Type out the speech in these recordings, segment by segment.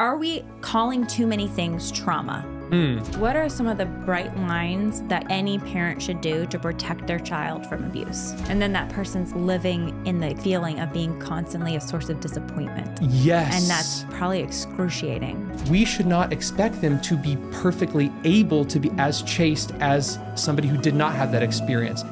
Are we calling too many things trauma? Hmm. What are some of the bright lines that any parent should do to protect their child from abuse? And then that person's living in the feeling of being constantly a source of disappointment. Yes. And that's probably excruciating. we should not expect them to be perfectly able to be as chaste as somebody who did not have that experience.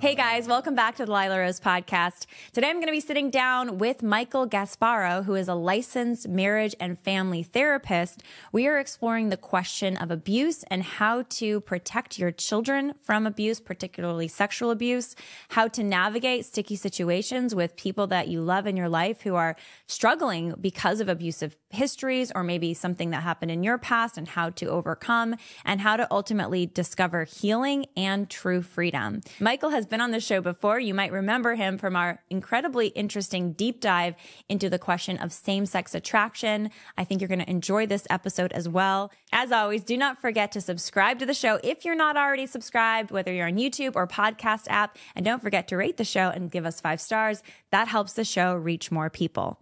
Hey guys, welcome back to the Lila Rose podcast. Today I'm going to be sitting down with Michael Gasparro, who is a licensed marriage and family therapist. We are exploring the question of abuse and how to protect your children from abuse, particularly sexual abuse, how to navigate sticky situations with people that you love in your life who are struggling because of abusive histories or maybe something that happened in your past and how to overcome and how to ultimately discover healing and true freedom. Michael has been on the show before. You might remember him from our incredibly interesting deep dive into the question of same sex attraction. I think you're going to enjoy this episode as well. As always, do not forget to subscribe to the show if you're not already subscribed, whether you're on YouTube or podcast app. And don't forget to rate the show and give us five stars. That helps the show reach more people.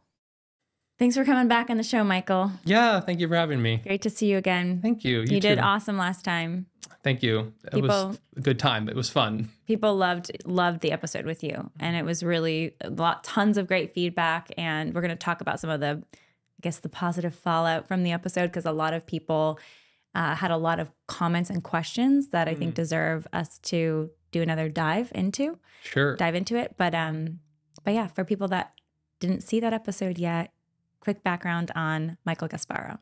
Thanks for coming back on the show, Michael. Yeah, thank you for having me. Great to see you again. Thank you. You, did awesome last time. Thank you. It People- was a good time. It was fun. People loved loved the episode with you, and it was really a lot, tons of great feedback. And we're going to talk about some of the, I guess, the positive fallout from the episode because a lot of people uh, had a lot of comments and questions that I think deserve us to do another dive into, Sure. dive into it. But um, but yeah, for people that didn't see that episode yet, quick background on Michael Gasparro.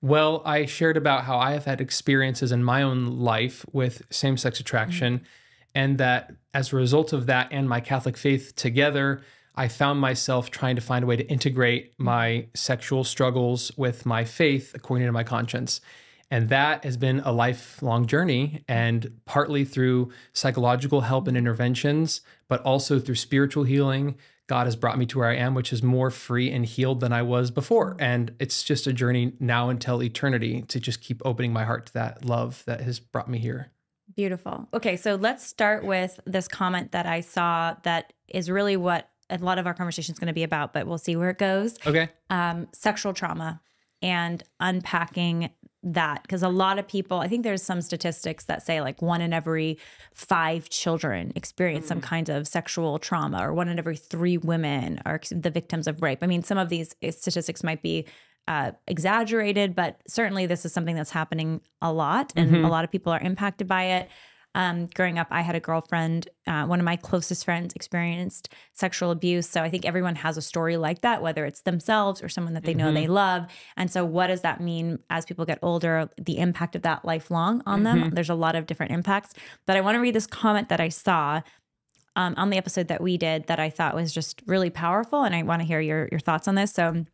Well, I shared about how I have had experiences in my own life with same sex attraction, mm-hmm. and that as a result of that and my Catholic faith together, I found myself trying to find a way to integrate mm-hmm. my sexual struggles with my faith according to my conscience. And that has been a lifelong journey, and partly through psychological help and mm-hmm. interventions, but also through spiritual healing. God has brought me to where I am, which is more free and healed than I was before. And it's just a journey now until eternity to just keep opening my heart to that love that has brought me here. Beautiful. Okay, so let's start with this comment that I saw that is really what a lot of our conversation is going to be about, but we'll see where it goes. Okay. Um, sexual trauma and unpacking that because a lot of people, I think there's some statistics that say like one in every five children experience some mm. kind of sexual trauma, or one in every three women are the victims of rape. I mean, some of these eh, statistics might be uh, exaggerated, but certainly this is something that's happening a lot, and mm-hmm. a lot of people are impacted by it. Um, growing up, I had a girlfriend. Uh, one of my closest friends experienced sexual abuse. So I think everyone has a story like that, whether it's themselves or someone that they know they love. And so, what does that mean as people get older? The impact of that lifelong on them. There's a lot of different impacts. But I want to read this comment that I saw um, on the episode that we did that I thought was just really powerful, and I want to hear your your thoughts on this. So.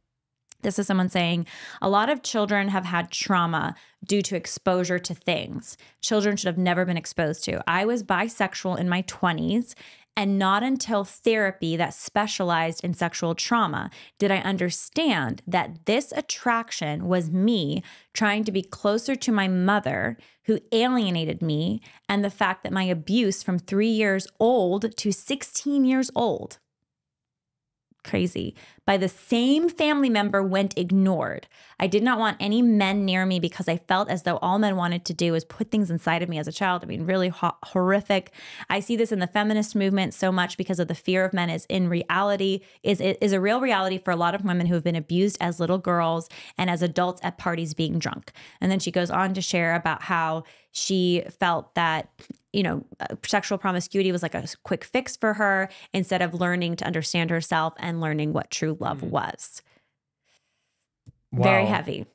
This is someone saying a lot of children have had trauma due to exposure to things children should have never been exposed to. I was bisexual in my 20s, and not until therapy that specialized in sexual trauma did I understand that this attraction was me trying to be closer to my mother, who alienated me, and the fact that my abuse from three years old to 16 years old crazy by the same family member went ignored. I did not want any men near me because I felt as though all men wanted to do was put things inside of me as a child. I mean, really ho- horrific. I see this in the feminist movement so much because of the fear of men is in reality is is a real reality for a lot of women who have been abused as little girls and as adults at parties being drunk. And then she goes on to share about how she felt that you know, uh, sexual promiscuity was like a quick fix for her instead of learning to understand herself and learning what true love was. Very heavy,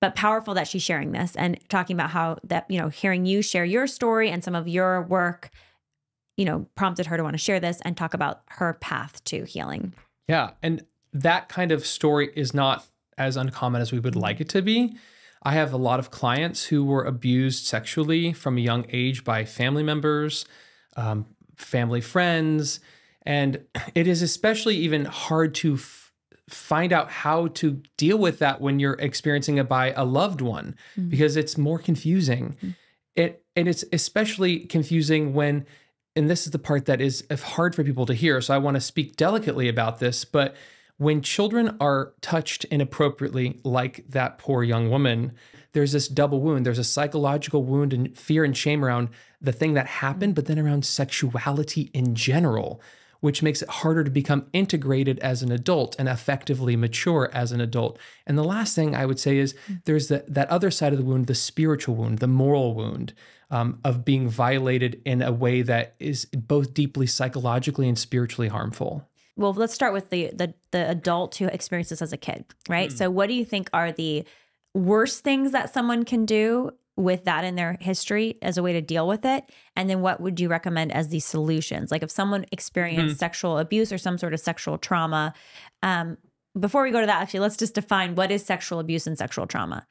but powerful that she's sharing this and talking about how that, you know, hearing you share your story and some of your work, you know, prompted her to want to share this and talk about her path to healing. Yeah. And that kind of story is not as uncommon as we would like it to be. I have a lot of clients who were abused sexually from a young age by family members, um, family friends. And it is especially even hard to f- find out how to deal with that when you're experiencing it by a loved one mm. because it's more confusing. Mm. It and it's especially confusing when and this is the part that is hard for people to hear so I want to speak delicately about this but when children are touched inappropriately, like that poor young woman, there's this double wound. There's a psychological wound and fear and shame around the thing that happened, mm. but then around sexuality in general, which makes it harder to become integrated as an adult and effectively mature as an adult. And the last thing I would say is there's the, that other side of the wound, the spiritual wound, the moral wound. Um, of being violated in a way that is both deeply psychologically and spiritually harmful well let's start with the the, the adult who experienced this as a kid right mm. so what do you think are the worst things that someone can do with that in their history as a way to deal with it? And then what would you recommend as the solutions? Like if someone experienced mm-hmm. sexual abuse or some sort of sexual trauma um, before we go to that actually let's just define what is sexual abuse and sexual trauma.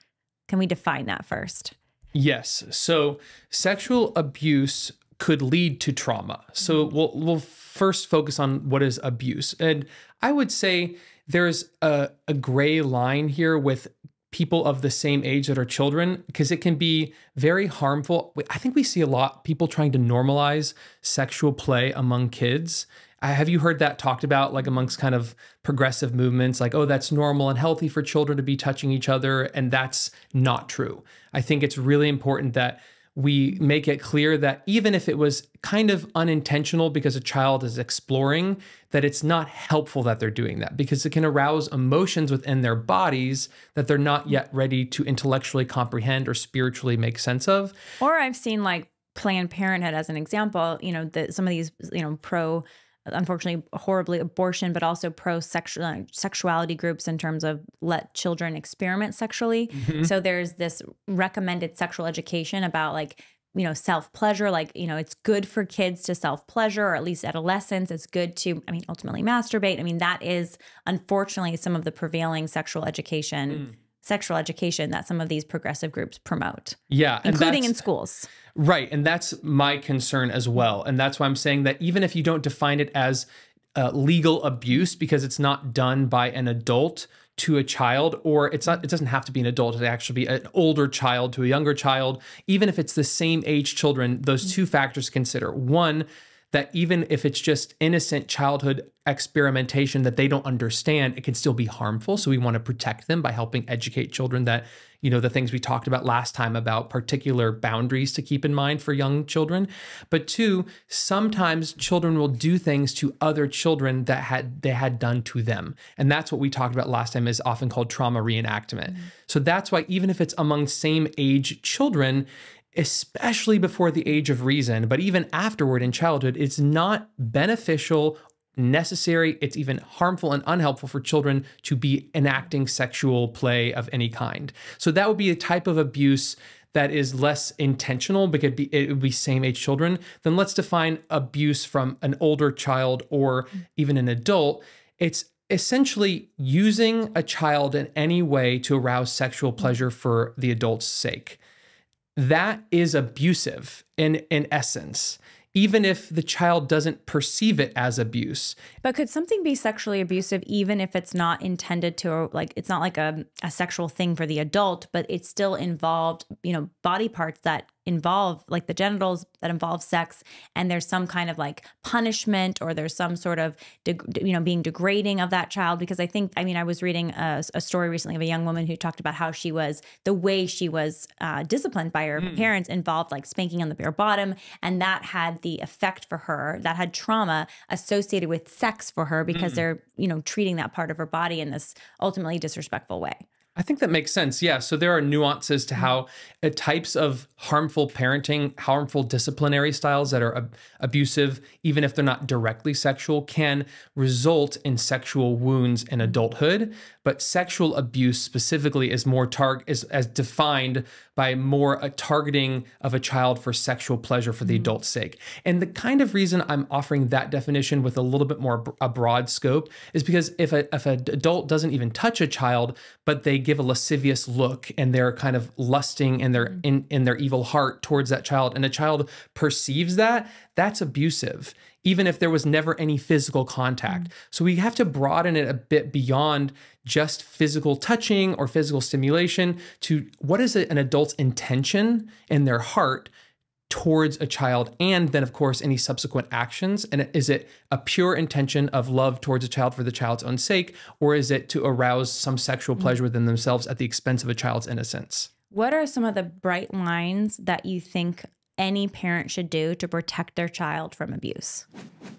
Can we define that first? Yes. So sexual abuse could lead to trauma. So mm-hmm. we'll we'll first focus on what is abuse. And i would say there's a, a gray line here with people of the same age that are children because it can be very harmful. I think we see a lot people trying to normalize sexual play among kids. have you heard that talked about like amongst kind of progressive movements like oh that's normal and healthy for children to be touching each other and that's not true. I think it's really important that we make it clear that even if it was kind of unintentional because a child is exploring, that it's not helpful that they're doing that because it can arouse emotions within their bodies that they're not yet ready to intellectually comprehend or spiritually make sense of. Or I've seen like Planned Parenthood as an example, you know, that some of these, you know, pro unfortunately horribly abortion but also pro sexual sexuality groups in terms of let children experiment sexually. Mm-hmm. so there's this recommended sexual education about like you know self pleasure like you know it's good for kids to self pleasure or at least adolescents it's good to i mean ultimately masturbate. I mean that is unfortunately some of the prevailing sexual education mm sexual education that some of these progressive groups promote. Yeah, including in schools. Right, and that's my concern as well. And that's why I'm saying that even if you don't define it as uh, legal abuse because it's not done by an adult to a child or it's not it doesn't have to be an adult it actually be an older child to a younger child even if it's the same age children those two factors consider one that even if it's just innocent childhood experimentation that they don't understand, it can still be harmful. So we want to protect them by helping educate children that, you know, the things we talked about last time about particular boundaries to keep in mind for young children. But two, sometimes children will do things to other children that had they had done to them. And that's what we talked about last time is often called trauma reenactment. Mm-hmm. So that's why even if it's among same age children, especially before the age of reason, but even afterward in childhood, it's not beneficial, necessary, it's even harmful and unhelpful for children to be enacting sexual play of any kind. So that would be a type of abuse that is less intentional because it would be same age children. Then let's define abuse from an older child or mm. even an adult. It's essentially using a child in any way to arouse sexual mm. pleasure for the adult's sake that is abusive in in essence even if the child doesn't perceive it as abuse. But could something be sexually abusive even if it's not intended to like it's not like a, a sexual thing for the adult, but it's still involved, you know, body parts that involve like the genitals that involve sex and there's some kind of like punishment or there's some sort of de- you know being degrading of that child because i think i mean i was reading a, a, story recently of a young woman who talked about how she was the way she was uh, disciplined by her mm. parents involved like spanking on the bare bottom and that had the effect for her that had trauma associated with sex for her because mm. they're you know treating that part of her body in this ultimately disrespectful way I think that makes sense. Yeah. So there are nuances to how uh, types of harmful parenting, harmful disciplinary styles that are ab- abusive, even if they're not directly sexual, can result in sexual wounds in adulthood. But sexual abuse specifically is more target is as defined by more a targeting of a child for sexual pleasure for the mm-hmm. adult's sake. And the kind of reason I'm offering that definition with a little bit more a broad scope is because if a if an adult doesn't even touch a child, but they give a lascivious look and they're kind of lusting in their mm-hmm. in, in their evil heart towards that child, and a child perceives that, that's abusive even if there was never any physical contact. Mm-hmm. So we have to broaden it a bit beyond just physical touching or physical stimulation to what is an adult's intention in their heart towards a child and then of course any subsequent actions and is it a pure intention of love towards a child for the child's own sake or is it to arouse some sexual Mm. pleasure within themselves at the expense of a child's innocence What are some of the bright lines that you think any parent should do to protect their child from abuse?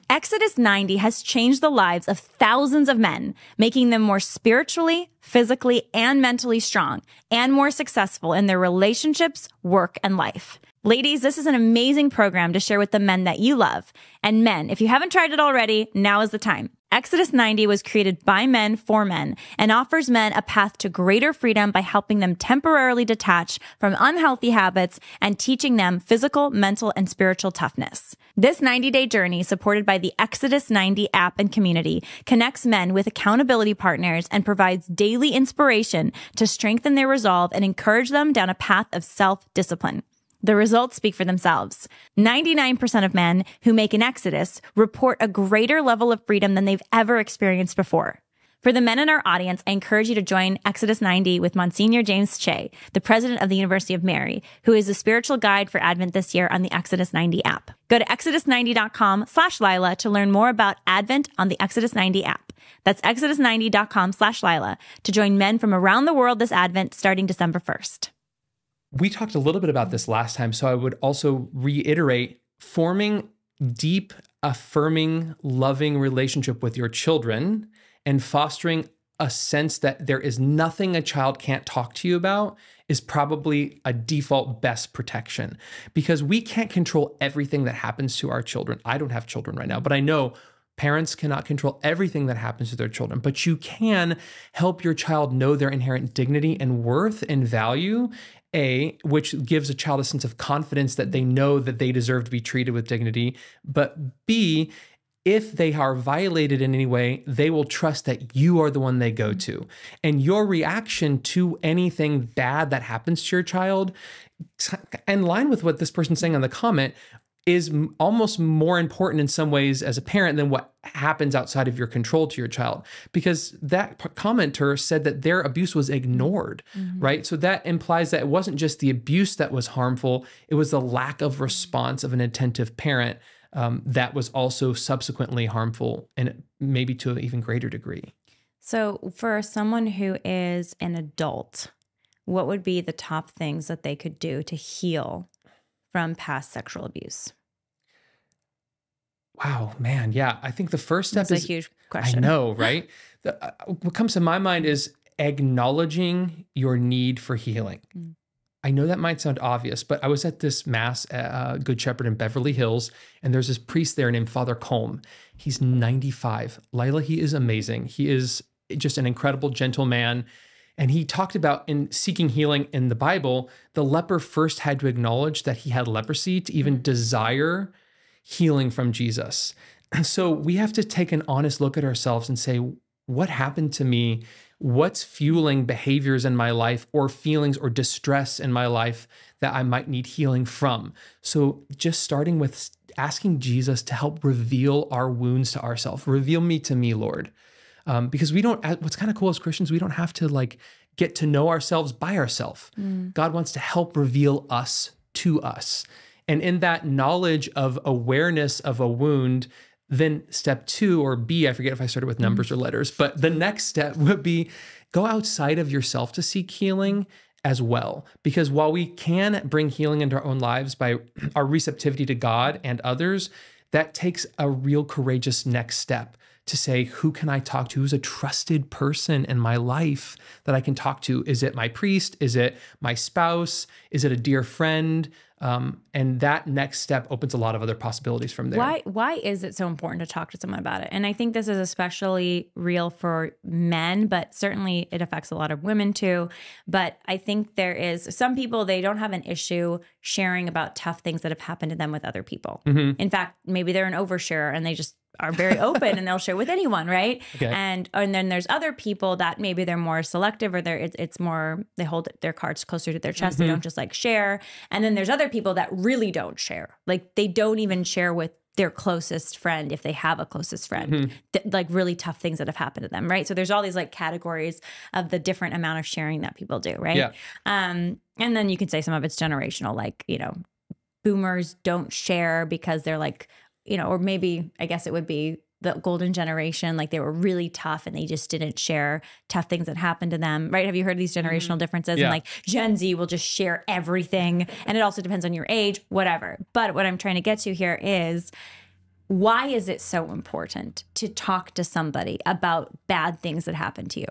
Exodus 90 has changed the lives of thousands of men, making them more spiritually, physically, and mentally strong, and more successful in their relationships, work, and life. Ladies, this is an amazing program to share with the men that you love. And men, if you haven't tried it already, now is the time. Exodus 90 was created by men for men and offers men a path to greater freedom by helping them temporarily detach from unhealthy habits and teaching them physical, mental, and spiritual toughness. This 90 day journey, supported by the Exodus 90 app and community, connects men with accountability partners and provides daily inspiration to strengthen their resolve and encourage them down a path of self discipline. The results speak for themselves. 99% of men who make an exodus report a greater level of freedom than they've ever experienced before. For the men in our audience, I encourage you to join Exodus 90 with Monsignor James Shea, the president of the University of Mary, who is a spiritual guide for Advent this year on the Exodus 90 app. Go to exodus90.com slash Lila to learn more about Advent on the Exodus 90 app. That's exodus90.com slash Lila to join men from around the world this Advent starting December 1st. We talked a little bit about this last time so i would also reiterate forming deep affirming loving relationship with your children and fostering a sense that there is nothing a child can't talk to you about is probably a default best protection because we can't control everything that happens to our children. I don't have children right now, but I know parents cannot control everything that happens to their children, but you can help your child know their inherent dignity and worth and value. A, which gives a child a sense of confidence that they know that they deserve to be treated with dignity. But B, if they are violated in any way, they will trust that you are the one they go to. And your reaction to anything bad that happens to your child, in line with what this person's saying on the comment, is almost more important in some ways as a parent than what happens outside of your control to your child. Because that commenter said that their abuse was ignored right? So that implies that it wasn't just the abuse that was harmful it was the lack of response of an attentive parent um, that was also subsequently harmful and maybe to an even greater degree. So, for someone who is an adult, what would be the top things that they could do to heal from past sexual abuse? wow man yeah i think the first step That's is a huge question. I know, right? The- uh, what comes to my mind is acknowledging your need for healing. Mm. I know that might sound obvious, but I was at this mass at uh, Good Shepherd in Beverly Hills, and there's this priest there named Father Colm. He's 95. Lila, he is amazing. He is just an incredible, gentle man. And he talked about in seeking healing in the Bible, the leper first had to acknowledge that he had leprosy to even mm-hmm. desire healing from Jesus. And so we have to take an honest look at ourselves and say, what happened to me? What's fueling behaviors in my life or feelings or distress in my life that I might need healing from? So just starting with asking Jesus to help reveal our wounds to ourselves. Reveal me to me, Lord. Um, because we don't, what's kind of cool as Christians, we don't have to like get to know ourselves by ourselves. God wants to help reveal us to us. And in that knowledge of awareness of a wound, then step two or B, I forget if I started with numbers or letters, but the next step would be go outside of yourself to seek healing as well. Because while we can bring healing into our own lives by our receptivity to God and others, that takes a real courageous next step to say, who can I talk to? Who's a trusted person in my life that I can talk to? Is it my priest? Is it my spouse? Is it a dear friend? Um, and that next step opens a lot of other possibilities from there. Why why is it so important to talk to someone about it? And I think this is especially real for men, but certainly it affects a lot of women too. But I think there is some people they don't have an issue sharing about tough things that have happened to them with other people. Mm-hmm. In fact, maybe they're an oversharer and they just are very open and they'll share with anyone, right? Okay. And and then there's other people that maybe they're more selective or they're it's, it's more they hold their cards closer to their chest. They Mhm. don't just like share. And then there's other people that really don't share. Like they don't even share with their closest friend if they have a closest friend. Mhm. Th- like really tough things that have happened to them, right? So there's all these like categories of the different amount of sharing that people do, right? Yeah. Um, and then you can say some of it's generational, like you know, boomers don't share because they're like, you know, or maybe I guess it would be the golden generation, like they were really tough and they just didn't share tough things that happened to them, right? Have you heard these mm-hmm. generational differences? Yeah. And like Gen Z will just share everything. And it also depends on your age, whatever. But what I'm trying to get to here is why is it so important to talk to somebody about bad things that happen to you?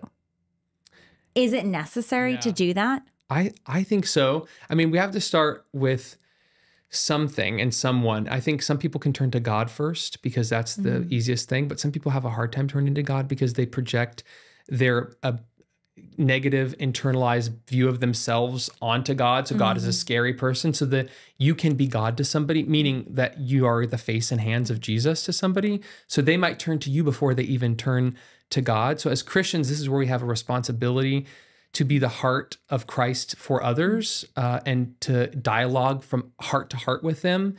Is it necessary to do that? I I think so. I mean, we have to start with something and someone. I think some people can turn to God first because that's the Mm-hmm. easiest thing, but some people have a hard time turning to God because they project their uh, negative internalized view of themselves onto God. So God is Mm-hmm. a scary person so that you can be God to somebody, meaning that you are the face and hands of Jesus to somebody. So they might turn to you before they even turn to God. So as Christians, this is where we have a responsibility to be the heart of Christ for others uh, and to dialogue from heart to heart with them.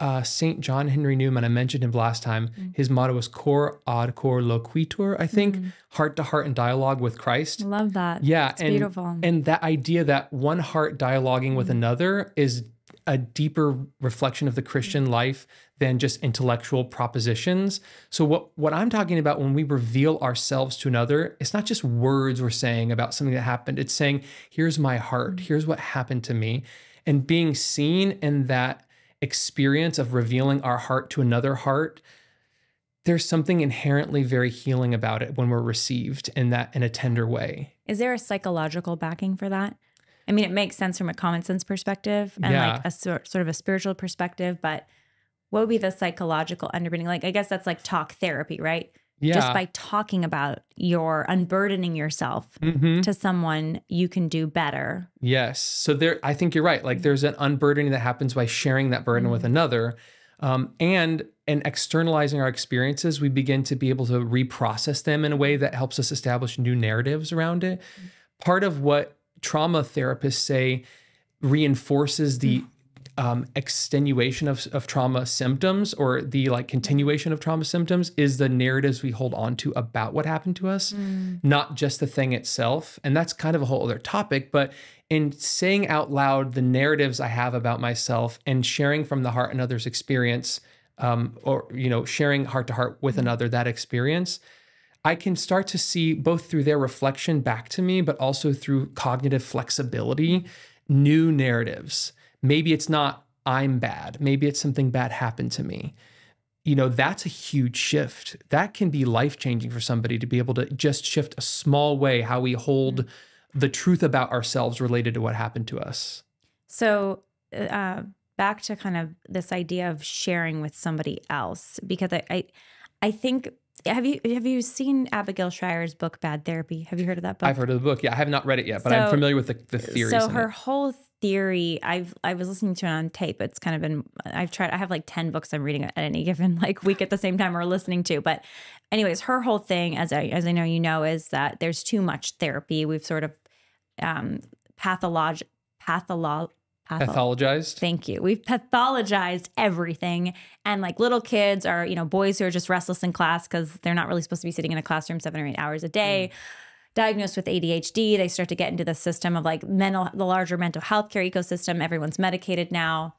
Uh, Saint John Henry Newman, I mentioned him last time. His motto was "Cor ad cor loquitur," I think, heart to heart and dialogue with Christ. Love that. Yeah, It's and beautiful. and that idea that one heart dialoguing with another is a deeper reflection of the Christian life than just intellectual propositions. So what what I'm talking about when we reveal ourselves to another, it's not just words we're saying about something that happened. It's saying, here's my heart, mm-hmm. here's what happened to me. And being seen in that experience of revealing our heart to another heart there's something inherently very healing about it when we're received in that in a tender way. Is there a psychological backing for that? I mean, it makes sense from a common sense perspective and Yeah. like a sort sort of a spiritual perspective, but what would be the psychological underpinning? Like, I guess that's like talk therapy, right? Yeah. Just by talking about your unburdening yourself Mhm. to someone, you can do better. Yes. So there, I think you're right. Like there's an unburdening that happens by sharing that burden with another, um, and and externalizing our experiences. We begin to be able to reprocess them in a way that helps us establish new narratives around it. Part of what trauma therapists say reinforces the um, extenuation of, of trauma symptoms or the like continuation of trauma symptoms is the narratives we hold on to about what happened to us, not just the thing itself. And that's kind of a whole other topic. But in saying out loud the narratives I have about myself and sharing from the heart another's experience, um, or you know, sharing heart to heart with another that experience, I can start to see both through their reflection back to me, but also through cognitive flexibility, new narratives. Maybe it's not I'm bad. Maybe it's something bad happened to me. You know, that's a huge shift. That can be life changing for somebody to be able to just shift a small way how we hold the truth about ourselves related to what happened to us. So, uh, back to kind of this idea of sharing with somebody else, because I, I, I think have you have you seen Abigail Shrier's book Bad Therapy? Have you heard of that book? I've heard of the book. Yeah, I have not read it yet, but I'm familiar with the, the theories. So her it. whole theory, I've I was listening to it on tape. It's kind of been I've tried. I have like ten books I'm reading at any given like week at the same time or listening to. But anyways, her whole thing, as I as I know you know, is that there's too much therapy. We've sort of um patholog patholog patho- pathologized. Thank you. We've pathologized everything. And like little kids are, you know, boys who are just restless in class because they're not really supposed to be sitting in a classroom seven or eight hours a day. Diagnosed with ADHD, they start to get into the system of like mental, the larger mental health care ecosystem. Everyone's medicated now.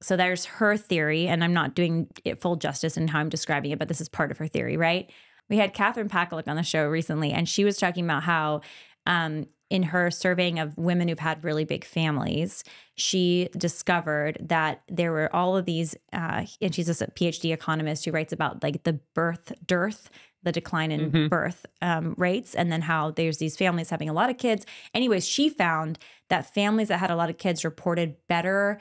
So there's her theory, and I'm not doing it full justice in how I'm describing it, but this is part of her theory, right? We had Catherine Pakaluk on the show recently, and she was talking about how um, in her surveying of women who've had really big families, she discovered that there were all of these, uh, and she's a PhD economist who writes about like the birth dearth, the decline in Mhm. birth um, rates, and then how there's these families having a lot of kids. Anyways, she found that families that had a lot of kids reported better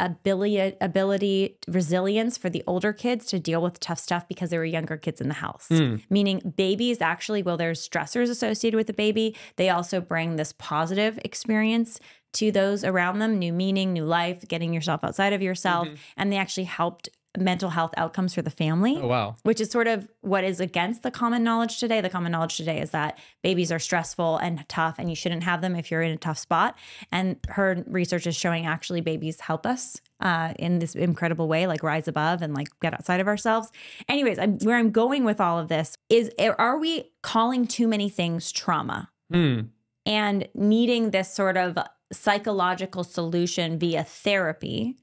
ability ability resilience for the older kids to deal with tough stuff because there were younger kids in the house Mm. meaning babies actually well, there's stressors associated with the baby they also bring this positive experience to those around them new meaning new life getting yourself outside of yourself and they actually helped mental health outcomes for the family Oh wow. which is sort of what is against the common knowledge today. The common knowledge today is that babies are stressful and tough, and you shouldn't have them if you're in a tough spot. And her research is showing actually babies help us uh, in this incredible way, like rise above and like get outside of ourselves. Anyways, I'm, where I'm going with all of this is are we calling too many things trauma? Hmm. and needing this sort of psychological solution via therapy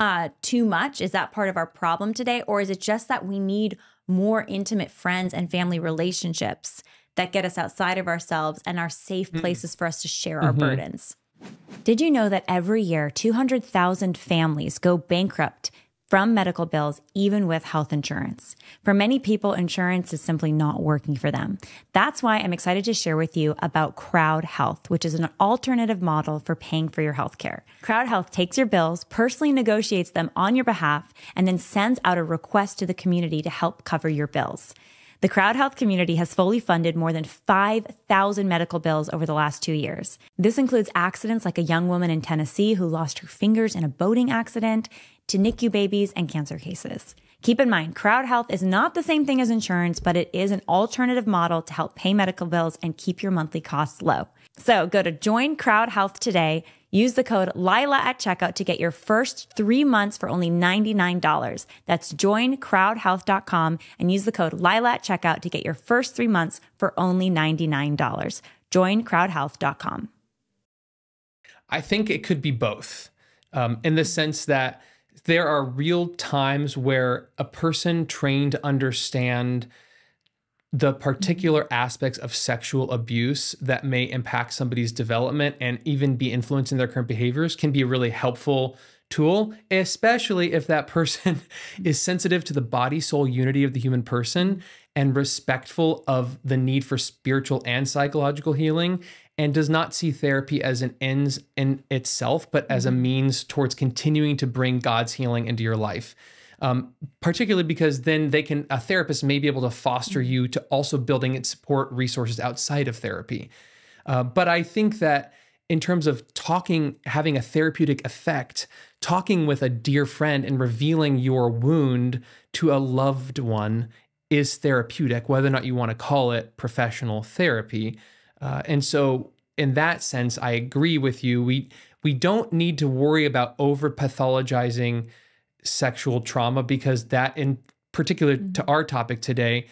uh, too much? Is that part of our problem today? Or is it just that we need more intimate friends and family relationships that get us outside of ourselves and are safe Mm. places for us to share our burdens? Did you know that every year 200,000 families go bankrupt from medical bills, even with health insurance? For many people, insurance is simply not working for them. That's why I'm excited to share with you about Crowd Health, which is an alternative model for paying for your health care. Crowd Health takes your bills, personally negotiates them on your behalf, and then sends out a request to the community to help cover your bills. The Crowd Health community has fully funded more than 5,000 medical bills over the last two years. This includes accidents like a young woman in Tennessee who lost her fingers in a boating accident, to NICU babies and cancer cases. Keep in mind, Crowd Health is not the same thing as insurance, but it is an alternative model to help pay medical bills and keep your monthly costs low. So go to Join Crowd Health today. Use the code Lila at checkout to get your first three months for only $99. That's joincrowdhealth.com and use the code Lila at checkout to get your first three months for only $99. Joincrowdhealth.com. I think it could be both um, in the sense that there are real times where a person trained to understand the mm-hmm. particular aspects of sexual abuse that may impact somebody's development and even be influencing their current behaviors can be a really helpful tool, especially if that person is sensitive to the body soul unity of the human person and respectful of the need for spiritual and psychological healing and does not see therapy as an ends in itself, but as a mm-hmm. means towards continuing to bring God's healing into your life. Um, particularly because then they can, a therapist may be able to foster you to also building and support resources outside of therapy. Uh, but I think that in terms of talking, having a therapeutic effect, talking with a dear friend and revealing your wound to a loved one is therapeutic, whether or not you want to call it professional therapy. Uh, and so, in that sense, I agree with you. We we don't need to worry about over pathologizing sexual trauma because that, in particular mm-hmm. to our topic today,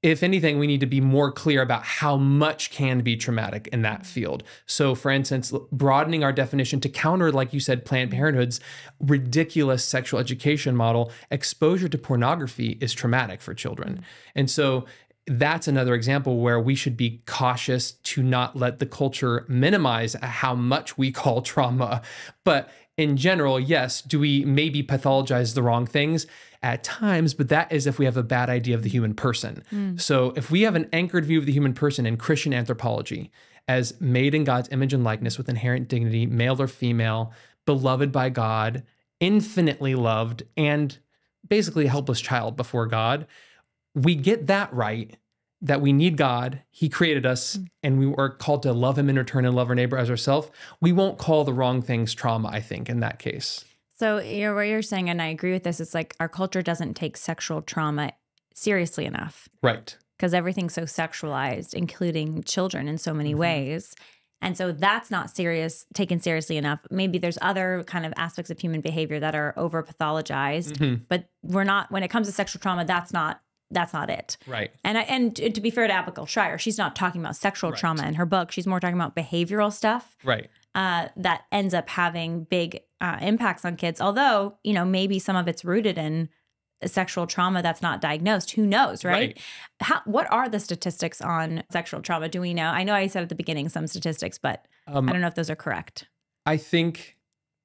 if anything, we need to be more clear about how much can be traumatic in that mm-hmm. field. So, for instance, broadening our definition to counter, like you said, Planned mm-hmm. Parenthood's ridiculous sexual education model, exposure to pornography is traumatic for children. And so, that's another example where we should be cautious to not let the culture minimize how much we call trauma. But in general, yes, do we maybe pathologize the wrong things? At times, but that is if we have a bad idea of the human person. Hmm. So, if we have an anchored view of the human person in Christian anthropology as made in God's image and likeness with inherent dignity, male or female, beloved by God, infinitely loved, and basically a helpless child before God, we get that right that we need God, He created us, and we are called to love Him in return and love our neighbor as ourselves. We won't call the wrong things trauma, I think, in that case. So you're, what you're saying, and I agree with this, it's like our culture doesn't take sexual trauma seriously enough Right. because everything's so sexualized, including children in so many Mhm. ways. And so that's not serious, taken seriously enough. Maybe there's other kind of aspects of human behavior that are over pathologized, Mhm. but we're not, when it comes to sexual trauma, that's not, that's not it. Right. And I, and to be fair to Abigail Shrier, she's not talking about sexual Right. trauma in her book. She's more talking about behavioral stuff Right. uh, that ends up having big uh, impacts on kids. Although, you know, maybe some of it's rooted in sexual trauma that's not diagnosed. Who knows, right? Right. How, what are the statistics on sexual trauma? Do we know? I know I said at the beginning some statistics, but Um, I don't know if those are correct. I think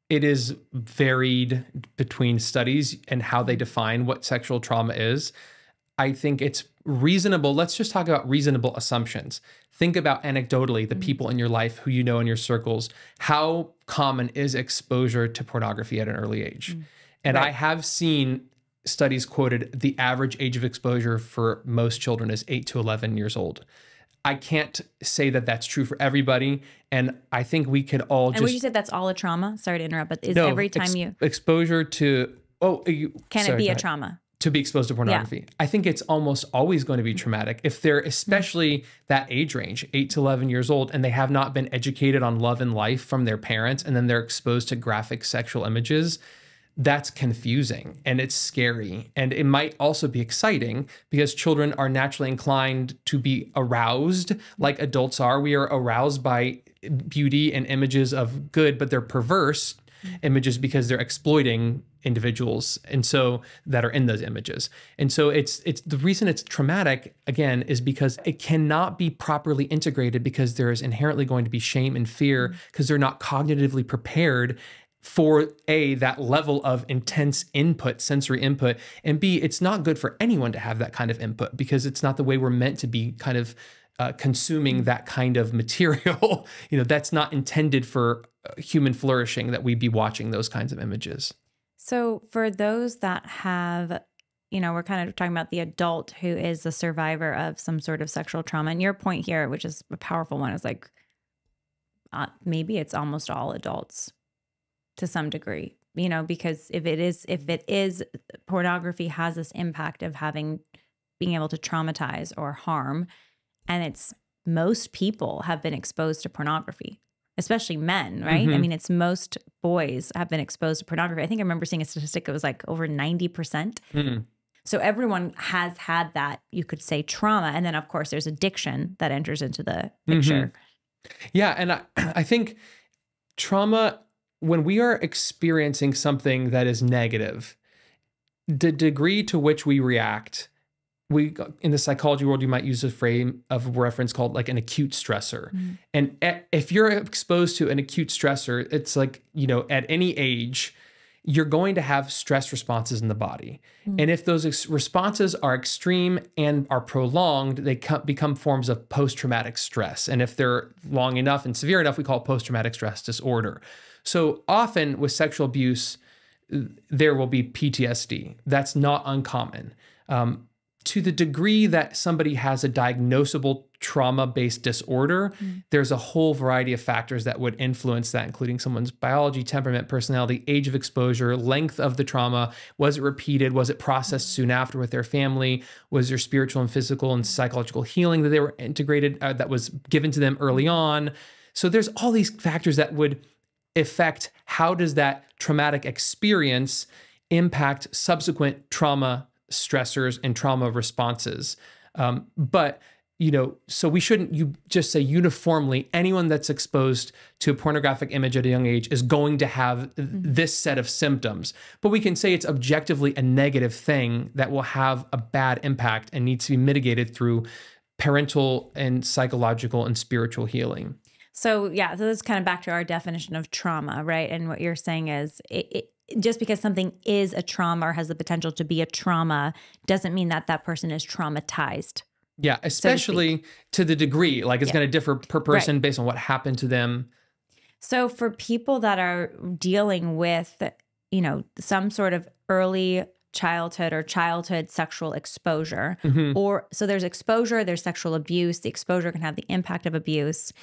it is varied between studies and how they define what sexual trauma is. I think it's reasonable. Let's just talk about reasonable assumptions. Think about anecdotally the mm-hmm. people in your life who you know in your circles. How common is exposure to pornography at an early age? Mm. And I have seen studies quoted the average age of exposure for most children is 8 to 11 years old. I can't say that that's true for everybody. And I think we could all And just would you say that's all a trauma? Sorry to interrupt, but is no, every time ex- you exposure to oh you, can sorry, it be a trauma? To be exposed to pornography. I think it's almost always going to be traumatic. If they're especially that age range 8 to 11 years old and they have not been educated on love and life from their parents and then they're exposed to graphic sexual images that's confusing and it's scary. And it might also be exciting because children are naturally inclined to be aroused like adults are. We are aroused by beauty and images of good but they're perverse mm. images because they're exploiting individuals and so that are in those images. And so it's it's the reason it's traumatic again is because it cannot be properly integrated because there is inherently going to be shame and fear because they're not cognitively prepared for a that level of intense input sensory input and b it's not good for anyone to have that kind of input because it's not the way we're meant to be kind of uh, consuming that kind of material. You know that's not intended for uh, human flourishing that we be watching those kinds of images So, for those that have, you know, we're kind of talking about the adult who is a survivor of some sort of sexual trauma. And your point here, which is a powerful one, is like uh, maybe it's almost all adults to some degree, you know, because if it is, if it is, pornography has this impact of having, being able to traumatize or harm. And it's most people have been exposed to pornography especially men, right? I Mhm. mean, it's most boys have been exposed to pornography. I think I remember seeing a statistic, it was like over 90%. Mm. So everyone has had that, you could say, trauma. And then, of course, there's addiction that enters into the picture. Yeah, and I, I think trauma when we are experiencing something that is negative, the degree to which we react, we in the psychology world you might use a frame of reference called like an acute stressor. Mhm. And if you're exposed to an acute stressor, it's like, you know, at any age you're going to have stress responses in the body. Mm. And if those ex- responses are extreme and are prolonged, they co- become forms of post traumatic stress. And if they're long enough and severe enough, we call it post traumatic stress disorder. So often with sexual abuse, there will be PTSD. That's not uncommon. Um, to the degree that somebody has a diagnosable trauma based disorder, mm. there's a whole variety of factors that would influence that, including someone's biology, temperament, personality, age of exposure, length of the trauma. Was it repeated? Was it processed mm. soon after with their family? Was there spiritual and physical and psychological healing that they were integrated, uh, that was given to them early mm. on? So there's all these factors that would affect how does that traumatic experience impact subsequent trauma stressors and trauma responses. Um, but you know so we shouldn't you just say uniformly anyone that's exposed to a pornographic image at a young age is going to have th- this set of symptoms. But we can say it's objectively a negative thing that will have a bad impact and needs to be mitigated through parental and psychological and spiritual healing. So, yeah, so this is kind of back to our definition of trauma, right? And what you're saying is it, it, just because something is a trauma or has the potential to be a trauma doesn't mean that that person is traumatized. Yeah, especially to, the degree, like it's Yeah. going to differ per person based on what happened to them. So for people that are dealing with, you know, some sort of early childhood or childhood sexual exposure, Mhm. or so there's exposure, there's sexual abuse. The exposure can have the impact of abuse.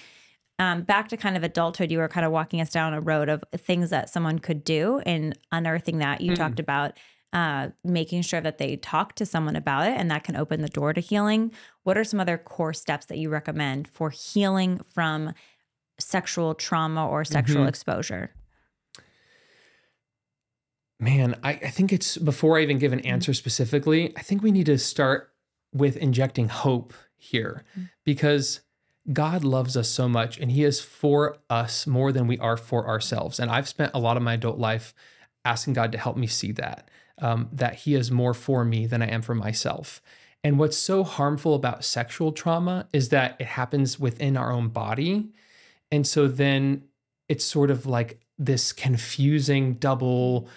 Um, back to kind of adulthood, you were kind of walking us down a road of things that someone could do and unearthing that. You Mm. talked about uh, making sure that they talk to someone about it, and that can open the door to healing. What are some other core steps that you recommend for healing from sexual trauma or sexual Mhm. exposure? Man, I, I think it's before I even give an answer specifically, I think we need to start with injecting hope here because God loves us so much and He is for us more than we are for ourselves. And I've spent a lot of my adult life asking God to help me see that, um, that He is more for me than I am for myself. And what's so harmful about sexual trauma is that it happens within our own body. And so then it's sort of like this confusing double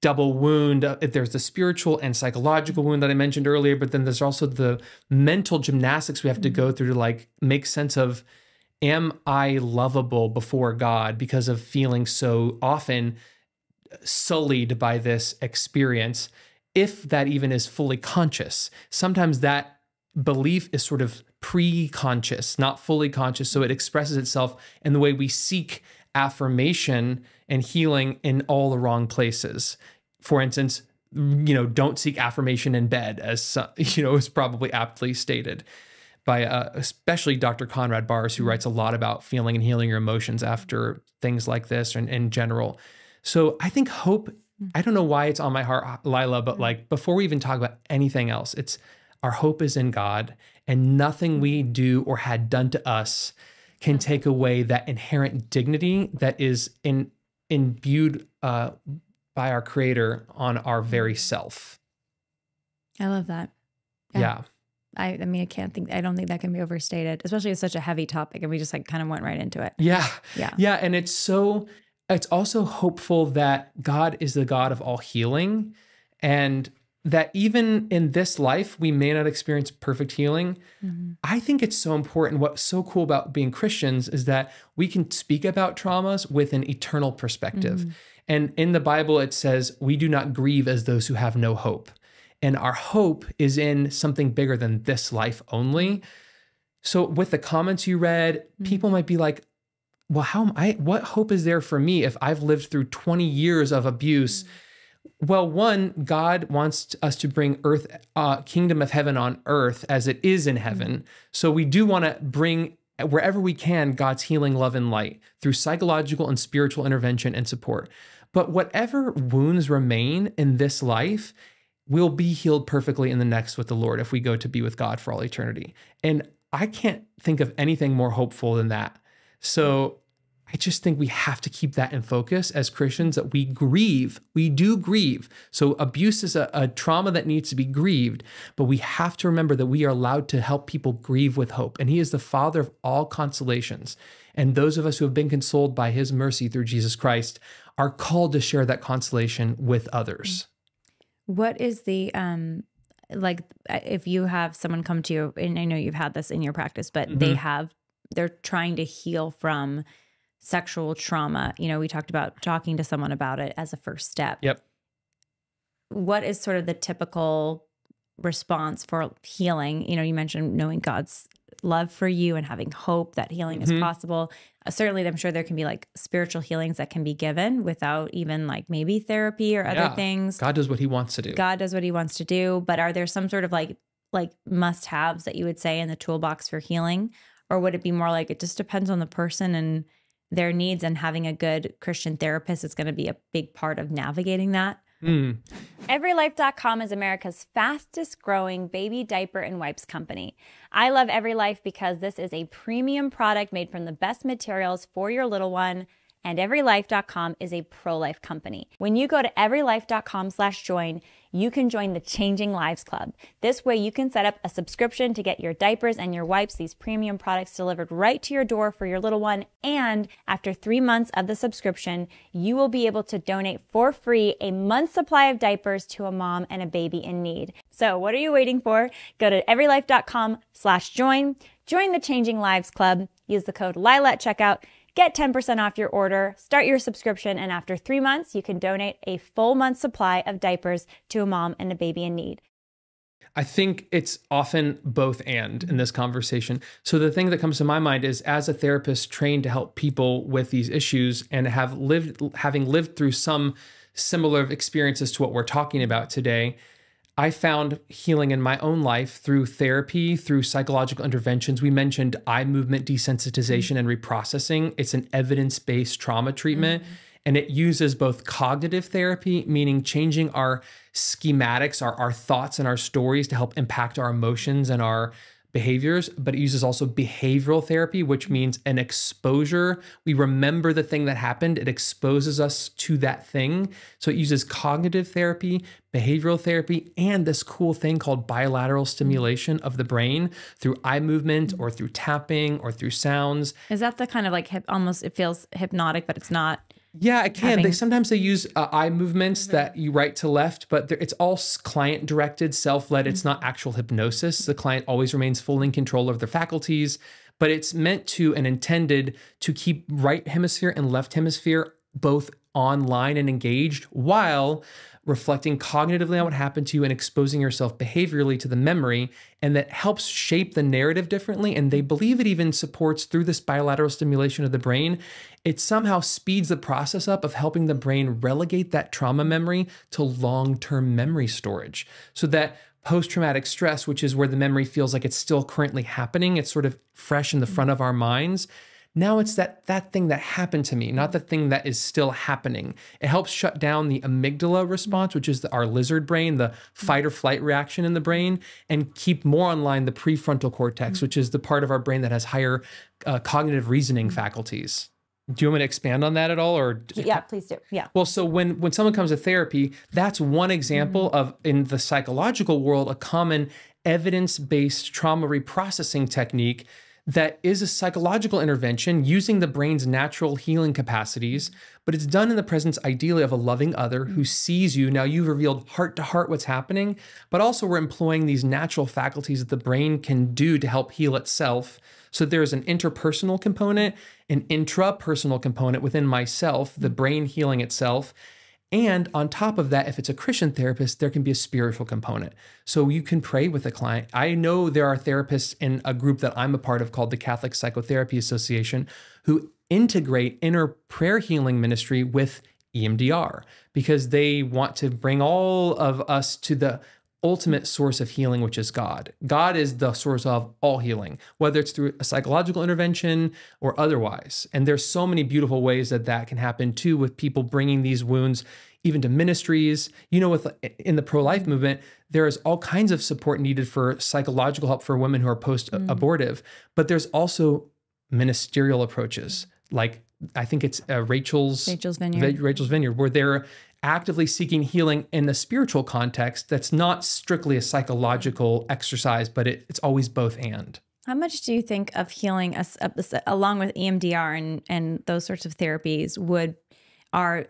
double wound. Uh, There's the spiritual and psychological wound that I mentioned earlier, but then there's also the mental gymnastics we have to go through to like make sense of am I lovable before God because of feeling so often sullied by this experience, if that even is fully conscious. Sometimes that belief is sort of pre conscious, not fully conscious. So it expresses itself in the way we seek affirmation and healing in all the wrong places. For instance, you know, don't seek affirmation in bed, as you know is probably aptly stated by uh, especially Dr. Conrad Baars, who writes a lot about feeling and healing your emotions after things like this and in general. So I think hope. I don't know why it's on my heart, Lila, but like before we even talk about anything else, it's our hope is in God, and nothing we do or had done to us can take away that inherent dignity that is in imbued uh, by our Creator on our very self. I love that. Yeah. Yeah. I, I mean, I can't think, I don't think that can be overstated, especially it's such a heavy topic. And we just like kind of went right into it. Yeah. Yeah. Yeah. And it's so, it's also hopeful that God is the God of all healing and that even in this life, we may not experience perfect healing. Mhm. I think it's so important. What's so cool about being Christians is that we can speak about traumas with an eternal perspective. Mhm. And in the Bible, it says, we do not grieve as those who have no hope. And our hope is in something bigger than this life only. So, with the comments you read, Mhm. people might be like, well, how am I, what hope is there for me if I've lived through 20 years of abuse? Well, one, God wants us to bring earth, uh, kingdom of heaven on earth as it is in heaven. So we do want to bring wherever we can God's healing love and light through psychological and spiritual intervention and support. But whatever wounds remain in this life will be healed perfectly in the next with the Lord if we go to be with God for all eternity. And I can't think of anything more hopeful than that. So I just think we have to keep that in focus as Christians that we grieve. We do grieve. So abuse is a, a, trauma that needs to be grieved, but we have to remember that we are allowed to help people grieve with hope. And He is the Father of all consolations. And those of us who have been consoled by His mercy through Jesus Christ are called to share that consolation with others. What is the, um, like if you have someone come to you, and I know you've had this in your practice, but they Mhm. have, they're trying to heal from sexual trauma. You know, we talked about talking to someone about it as a first step. Yep. What is sort of the typical response for healing? You know, you mentioned knowing God's love for you and having hope that healing Mhm. is possible. Uh, certainly, I'm sure there can be like spiritual healings that can be given without even like maybe therapy or other Yeah. things. God does what He wants to do. God does what he wants to do, but are there some sort of like like must-haves that you would say in the toolbox for healing or would it be more like it just depends on the person and their needs and having a good Christian therapist is going to be a big part of navigating that? Hmm. EveryLife.com is America's fastest growing baby diaper and wipes company. I love EveryLife because this is a premium product made from the best materials for your little one. And EveryLife.com is a pro-life company. When you go to EveryLife.com slash join, you can join the Changing Lives Club. This way you can set up a subscription to get your diapers and your wipes, these premium products delivered right to your door for your little one. And after three months of the subscription, you will be able to donate for free a month's supply of diapers to a mom and a baby in need. So what are you waiting for? Go to everylife.com slash join. Join the Changing Lives Club. Use the code LILA at checkout. Get 10% off your order, start your subscription, and after three months, you can donate a full month's supply of diapers to a mom and a baby in need. I think it's often both and in this conversation. So the thing that comes to my mind is as a therapist trained to help people with these issues and have lived having lived through some similar experiences to what we're talking about today, I found healing in my own life through therapy, through psychological interventions. We mentioned eye movement desensitization and reprocessing. It's an evidence-based trauma treatment. And it uses both cognitive therapy, meaning changing our schematics, our, our thoughts and our stories to help impact our emotions and our behaviors, but it uses also behavioral therapy, which means an exposure. We remember the thing that happened, it exposes us to that thing. So it uses cognitive therapy, behavioral therapy, and this cool thing called bilateral stimulation of the brain through eye movement or through tapping or through sounds. Is that the kind of like hip, almost it feels hypnotic, but it's not? Yeah, I can. They sometimes they use uh, eye movements that you right to left, but it's all client directed, self led. It's not actual hypnosis. The client always remains fully in control of their faculties, but it's meant to and intended to keep right hemisphere and left hemisphere both online and engaged while reflecting cognitively on what happened to you and exposing yourself behaviorally to the memory and that helps shape the narrative differently and they believe it even supports through this bilateral stimulation of the brain it somehow speeds the process up of helping the brain relegate that trauma memory to long-term memory storage. So that post-traumatic stress which is where the memory feels like it's still currently happening it's sort of fresh in the front of our minds now it's that that thing that happened to me, not the thing that is still happening. It helps shut down the amygdala response, which is the, our lizard brain, the fight or flight reaction in the brain, and keep more online the prefrontal cortex, mm. which is the part of our brain that has higher uh, cognitive reasoning mm. faculties. Do you want me to expand on that at all, or Yeah, please do. Yeah. Well, so when when someone comes to therapy, that's one example mm-hmm. of in the psychological world a common evidence-based trauma reprocessing technique that is a psychological intervention using the brain's natural healing capacities, but it's done in the presence ideally of a loving other who sees you. Now you've revealed heart to heart what's happening, but also we're employing these natural faculties that the brain can do to help heal itself. So there's an interpersonal component, an intrapersonal component within myself, the brain healing itself, and on top of that, if it's a Christian therapist, there can be a spiritual component. So you can pray with a client. I know there are therapists in a group that I'm a part of called the Catholic Psychotherapy Association who integrate inner prayer healing ministry with EMDR because they want to bring all of us to the ultimate source of healing, which is God. God is the source of all healing, whether it's through a psychological intervention or otherwise. And there's so many beautiful ways that that can happen too, with people bringing these wounds even to ministries. You know, with in the pro-life movement, there is all kinds of support needed for psychological help for women who are post-abortive, but there's also ministerial approaches like I think it's uh, Rachel's Rachel's Vineyard. Rachel's Vineyard, where they're actively seeking healing in the spiritual context that's not strictly a psychological exercise, but it, it's always both and. How much do you think of healing us along with EMDR and and those sorts of therapies would are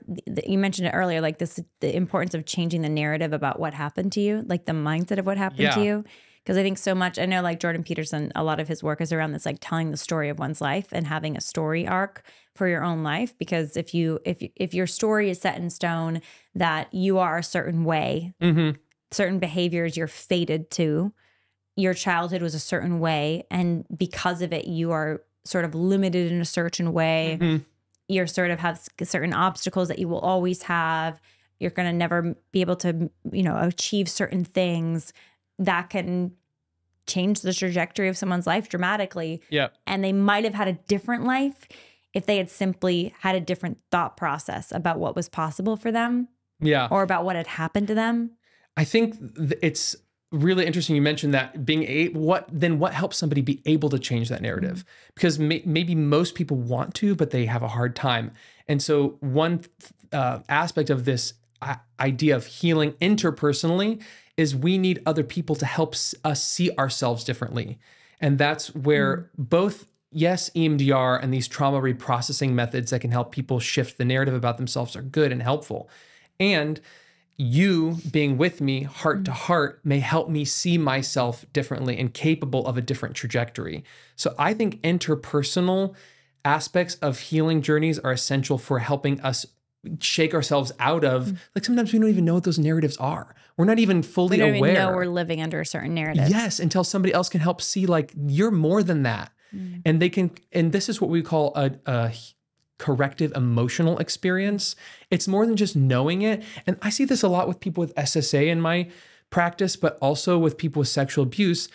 you mentioned it earlier like this the importance of changing the narrative about what happened to you, like the mindset of what happened yeah. to you? Because I think so much I know like Jordan Peterson a lot of his work is around this like telling the story of one's life and having a story arc for your own life because if you if if your story is set in stone that you are a certain way mm-hmm. certain behaviors you're fated to your childhood was a certain way and because of it you are sort of limited in a certain way mm-hmm. you're sort of have certain obstacles that you will always have you're going to never be able to you know achieve certain things that can change the trajectory of someone's life dramatically. Yeah. And they might have had a different life if they had simply had a different thought process about what was possible for them. Yeah. Or about what had happened to them. I think it's really interesting you mentioned that being a what then what helps somebody be able to change that narrative mm-hmm. because may, maybe most people want to but they have a hard time and so one uh, aspect of this idea of healing interpersonally is we need other people to help us see ourselves differently. And that's where mm. both, yes, EMDR and these trauma reprocessing methods that can help people shift the narrative about themselves are good and helpful. And you being with me heart to mm. heart may help me see myself differently and capable of a different trajectory. So I think interpersonal aspects of healing journeys are essential for helping us shake ourselves out of mm. like sometimes we don't even know what those narratives are. We're not even fully we don't aware even know we're living under a certain narrative. Yes until somebody else can help see like you're more than that. Mm. and they can and this is what we call a, a corrective emotional experience. It's more than just knowing it. And i see this a lot with people with ssa in my practice but also with people with sexual abuse.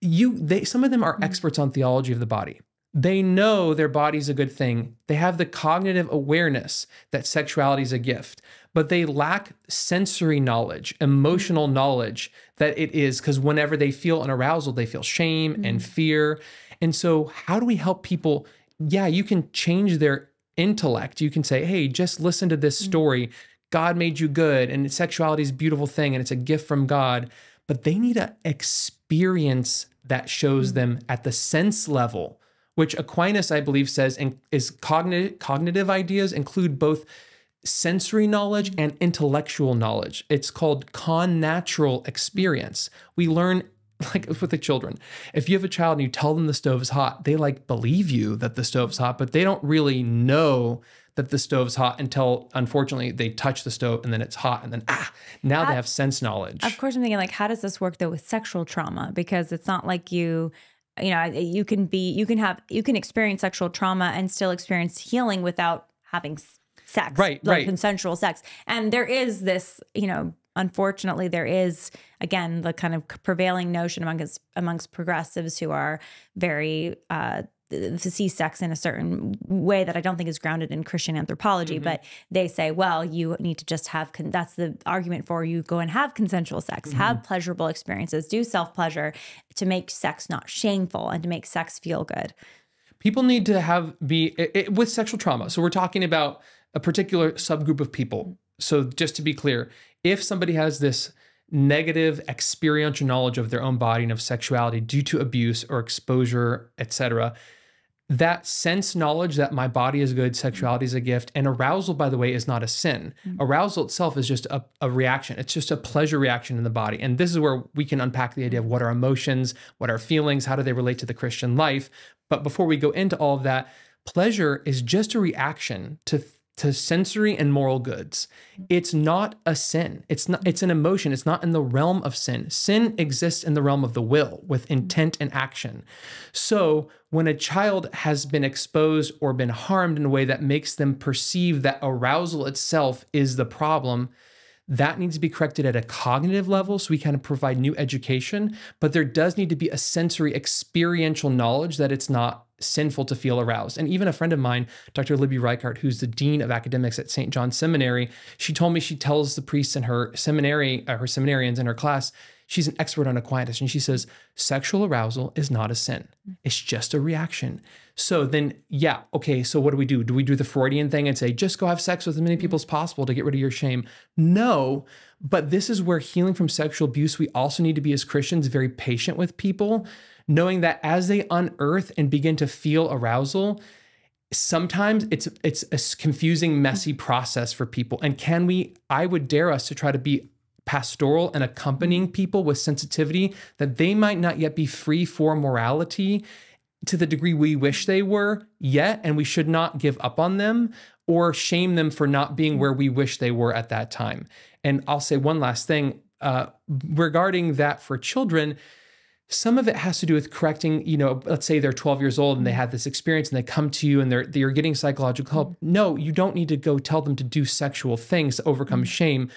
You they some of them are mm. experts on theology of the body they know their body's a good thing. They have the cognitive awareness that sexuality is a gift, but they lack sensory knowledge, emotional knowledge that it is because whenever they feel an arousal, they feel shame mm-hmm. and fear. And so, how do we help people? Yeah, you can change their intellect. You can say, hey, just listen to this mm-hmm. story. God made you good, and sexuality is a beautiful thing, and it's a gift from God. But they need an experience that shows mm-hmm. them at the sense level which Aquinas, I believe, says is cognitive, cognitive ideas include both sensory knowledge and intellectual knowledge. It's called connatural experience. We learn like with the children. If you have a child and you tell them the stove is hot, they like believe you that the stove's hot, but they don't really know that the stove's hot until unfortunately they touch the stove and then it's hot and then ah now they have sense knowledge. Of course I'm thinking like how does this work though with sexual trauma because it's not like you you know you can be you can have you can experience sexual trauma and still experience healing without having sex right like right. consensual sex. And there is this you know unfortunately there is again the kind of prevailing notion amongst amongst progressives who are very uh to see sex in a certain way that I don't think is grounded in Christian anthropology, mm-hmm. but they say, well, you need to just have con- that's the argument for you go and have consensual sex, mm-hmm. have pleasurable experiences, do self pleasure to make sex not shameful and to make sex feel good. people need to have be it, it- with sexual trauma. So we're talking about a particular subgroup of people. So just to be clear, if somebody has this negative experiential knowledge of their own body and of sexuality due to abuse or exposure, etc., that sense knowledge that my body is good, sexuality is a gift, and arousal, by the way, is not a sin. Mm-hmm. Arousal itself is just a, a reaction. It's just a pleasure reaction in the body. And this is where we can unpack the idea of what are emotions, what are feelings, how do they relate to the Christian life. But before we go into all of that, pleasure is just a reaction to to sensory and moral goods. It's not a sin. It's not it's an emotion. It's not in the realm of sin. Sin exists in the realm of the will with intent and action. So, when a child has been exposed or been harmed in a way that makes them perceive that arousal itself is the problem, that needs to be corrected at a cognitive level so we kind of provide new education but there does need to be a sensory experiential knowledge that it's not sinful to feel aroused. And even a friend of mine dr libby reichart who's the dean of academics at st john seminary she told me she tells the priests in her seminary uh, her seminarians in her class she's an expert on aquinas and she says sexual arousal is not a sin. It's just a reaction. So then yeah okay so what do we do? Do we do the freudian thing and say just go have sex with as many people as possible to get rid of your shame no but this is where healing from sexual abuse we also need to be as christians very patient with people knowing that as they unearth and begin to feel arousal sometimes it's it's a confusing messy process for people. And can we i would dare us to try to be pastoral and accompanying people with sensitivity that they might not yet be free for morality to the degree we wish they were yet and we should not give up on them or shame them for not being where we wish they were at that time. And i'll say one last thing uh, regarding that for children some of it has to do with correcting you know let's say they're 12 years old and they mm-hmm. had this experience and they come to you and they're they're getting psychological help. Mm-hmm. No you don't need to go tell them to do sexual things to overcome mm-hmm. shame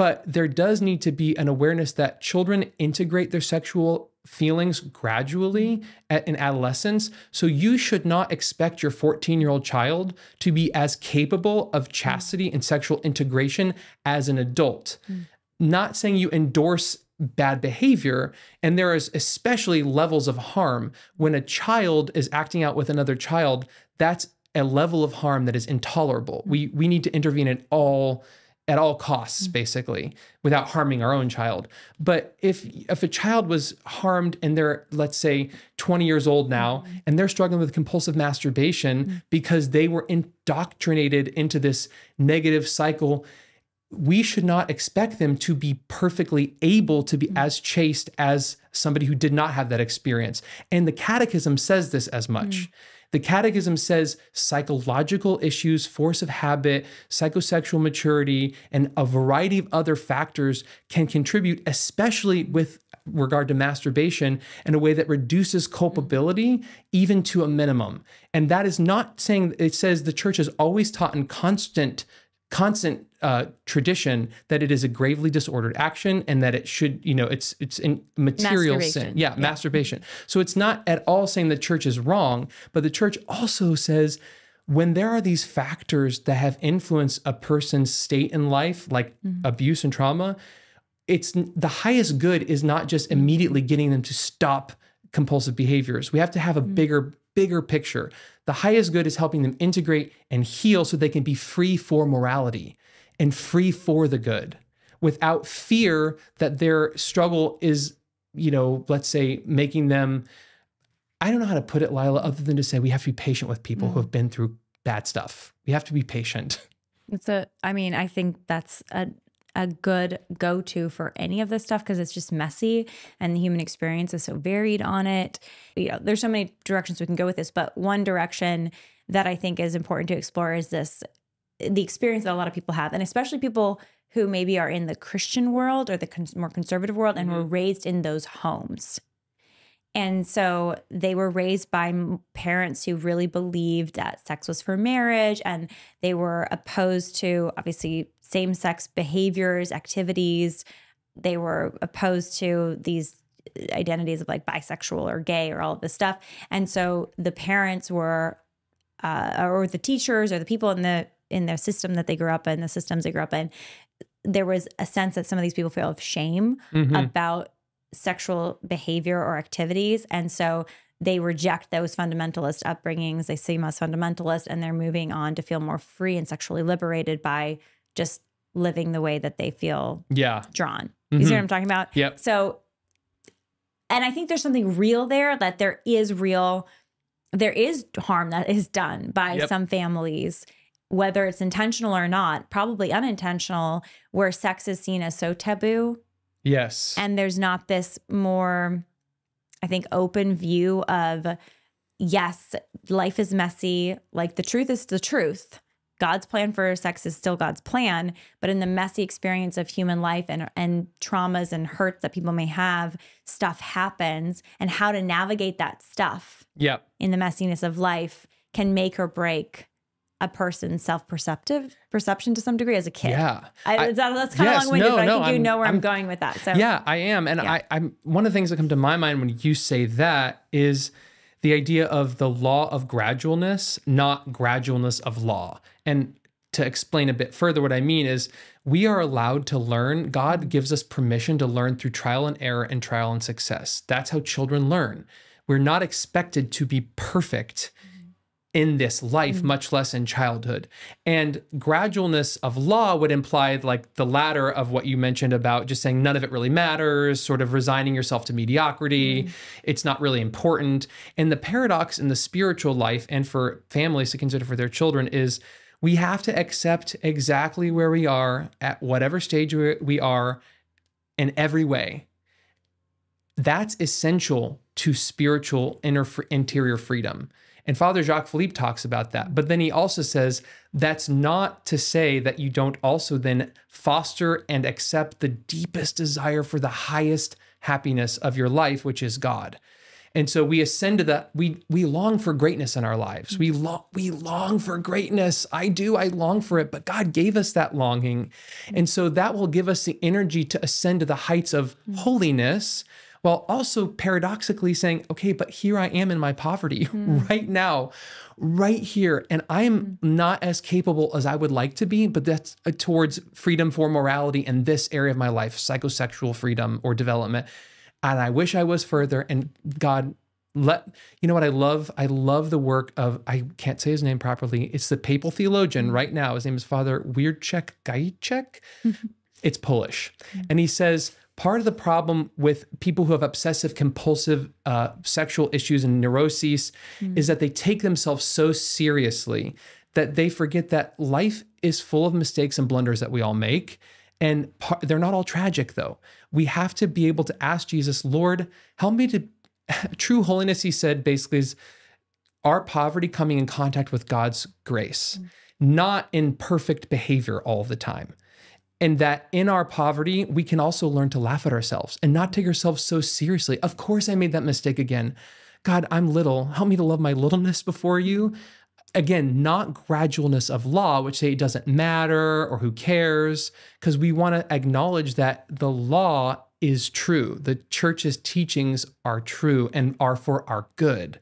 but there does need to be an awareness that children integrate their sexual feelings gradually at, in adolescence. So you should not expect your 14 year old child to be as capable of chastity and sexual integration as an adult. Mm. Not saying you endorse bad behavior and there is especially levels of harm. When a child is acting out with another child that's a level of harm that is intolerable. We we need to intervene at all at all costs mm. basically without harming our own child. But if if a child was harmed and they're let's say 20 years old now mm-hmm. and they're struggling with compulsive masturbation mm. because they were indoctrinated into this negative cycle we should not expect them to be perfectly able to be mm. as chaste as somebody who did not have that experience. And the catechism says this as much. Mm. The catechism says psychological issues, force of habit, psychosexual maturity, and a variety of other factors can contribute, especially with regard to masturbation, in a way that reduces mm. culpability even to a minimum. And that is not saying, it says the church has always taught in constant constant uh, tradition that it is a gravely disordered action and that it should, you know, it's it's in material sin. Masturbation. Yeah, masturbation. So it's not at all saying the church is wrong, but the church also says when there are these factors that have influenced a person's state in life, like abuse and trauma, it's the highest good is not just immediately getting them to stop compulsive behaviors. We have to have a bigger bigger picture. The highest good is helping them integrate and heal so they can be free for morality and free for the good without fear that their struggle is, you know, let's say making them I don't know how to put it, Lila, other than to say we have to be patient with people who mm. have been through bad stuff. We have to be patient. It's a, I mean, I think that's a, a good go to for any of this stuff because it's just messy and the human experience is so varied on it. You know, there's so many directions we can go with this, but one direction that I think is important to explore is this the experience that a lot of people have, and especially people who maybe are in the Christian world or the cons- more conservative world and were mm-hmm. raised in those homes. And so they were raised by parents who really believed that sex was for marriage and they were opposed to obviously same sex behaviors, activities. They were opposed to these identities of like bisexual or gay or all of this stuff. And so the parents were, uh, or the teachers or the people in the in the system that they grew up in, the systems they grew up in, there was a sense that some of these people feel of shame Mhm. about sexual behavior or activities. And so they reject those fundamentalist upbringings. They see them as fundamentalist and they're moving on to feel more free and sexually liberated by just living the way that they feel Yeah. drawn. You see Mhm. what I'm talking about? Yep. So, and I think there's something real there that there is real, there is harm that is done by Yep. some families, whether it's intentional or not, probably unintentional, where sex is seen as so taboo. Yes. And there's not this more, I think, open view of, yes, life is messy. Like the truth is the truth. God's plan for sex is still God's plan, but in the messy experience of human life and and traumas and hurts that people may have, stuff happens, and how to navigate that stuff yep. in the messiness of life can make or break a person's self-perceptive perception to some degree as a kid. Yeah. I, I- that- that's kind of yes, long-winded, no, but I no, think you I'm- know where I'm, I'm- going with that. So Yeah, I am. And Yeah. I, I'm one of the things that come to my mind when you say that is the idea of the law of gradualness, not gradualness of law. And to explain a bit further, what I mean is we are allowed to learn. God gives us permission to learn through trial and error and trial and success. That's how children learn. We're not expected to be perfect in this life, mm. much less in childhood. And gradualness of law would imply like the latter of what you mentioned about just saying none of it really matters, sort of resigning yourself to mediocrity. Mm. It's not really important. And the paradox in the spiritual life and for families to consider for their children is we have to accept exactly where we are at whatever stage we we are in every way. That's essential to spiritual inner interior freedom. And Father Jacques Philippe talks about that. But then he also says that's not to say that you don't also then foster and accept the deepest desire for the highest happiness of your life, which is God. And so we ascend to that. We we long for greatness in our lives. We long we long for greatness. I do. I long for it. But God gave us that longing, and so that will give us the energy to ascend to the heights of holiness, while also paradoxically saying, "Okay, but here I am in my poverty hmm. right now, right here, and I am hmm. not as capable as I would like to be. But that's uh, towards freedom for morality in this area of my life, psychosexual freedom or development." and I wish I was further. And God, let you know what I love. I love the work of I can't say his name properly. It's the papal theologian hmm. right now. His name is Father Wierczek Gajicek. It's Polish, and he says part of the problem with people who have obsessive compulsive uh, sexual issues and neuroses is that they take themselves so seriously that they forget that life is full of mistakes and blunders that we all make. And par- they're not all tragic, though. We have to be able to ask Jesus, Lord, help me to. True holiness, he said, basically is our poverty coming in contact with God's grace, not in perfect behavior all the time. And that in our poverty, we can also learn to laugh at ourselves and not take ourselves so seriously. Of course, I made that mistake again. God, I'm little. Help me to love my littleness before you again, not gradualness of law, which say it doesn't matter or who cares, because we want to acknowledge that the law is true. The church's teachings are true and are for our good.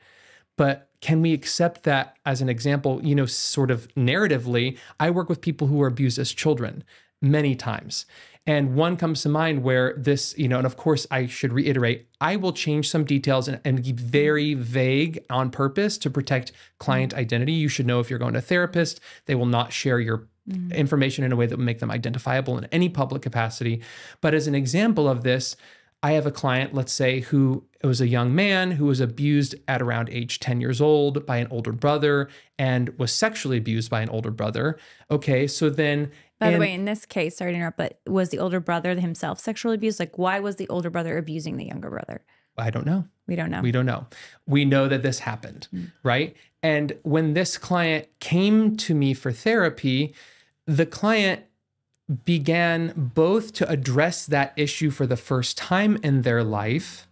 But can we accept that as an example, you know, sort of narratively? I work with people who were abused as children many times. And one comes to mind where this, you know, and of course, I should reiterate, I will change some details and, and be very vague on purpose to protect client mm-hmm. identity. You should know if you're going to a therapist, they will not share your mm-hmm. information in a way that will make them identifiable in any public capacity. But as an example of this, I have a client, let's say, who was a young man who was abused at around age 10 years old by an older brother and was sexually abused by an older brother. Okay, so then. By the way, in this case, sorry to interrupt, but was the older brother himself sexually abused? Like, why was the older brother abusing the younger brother? I don't know. We don't know. We don't know. We know that this happened, Mm. right? And when this client came to me for therapy, the client began both to address that issue for the first time in their life,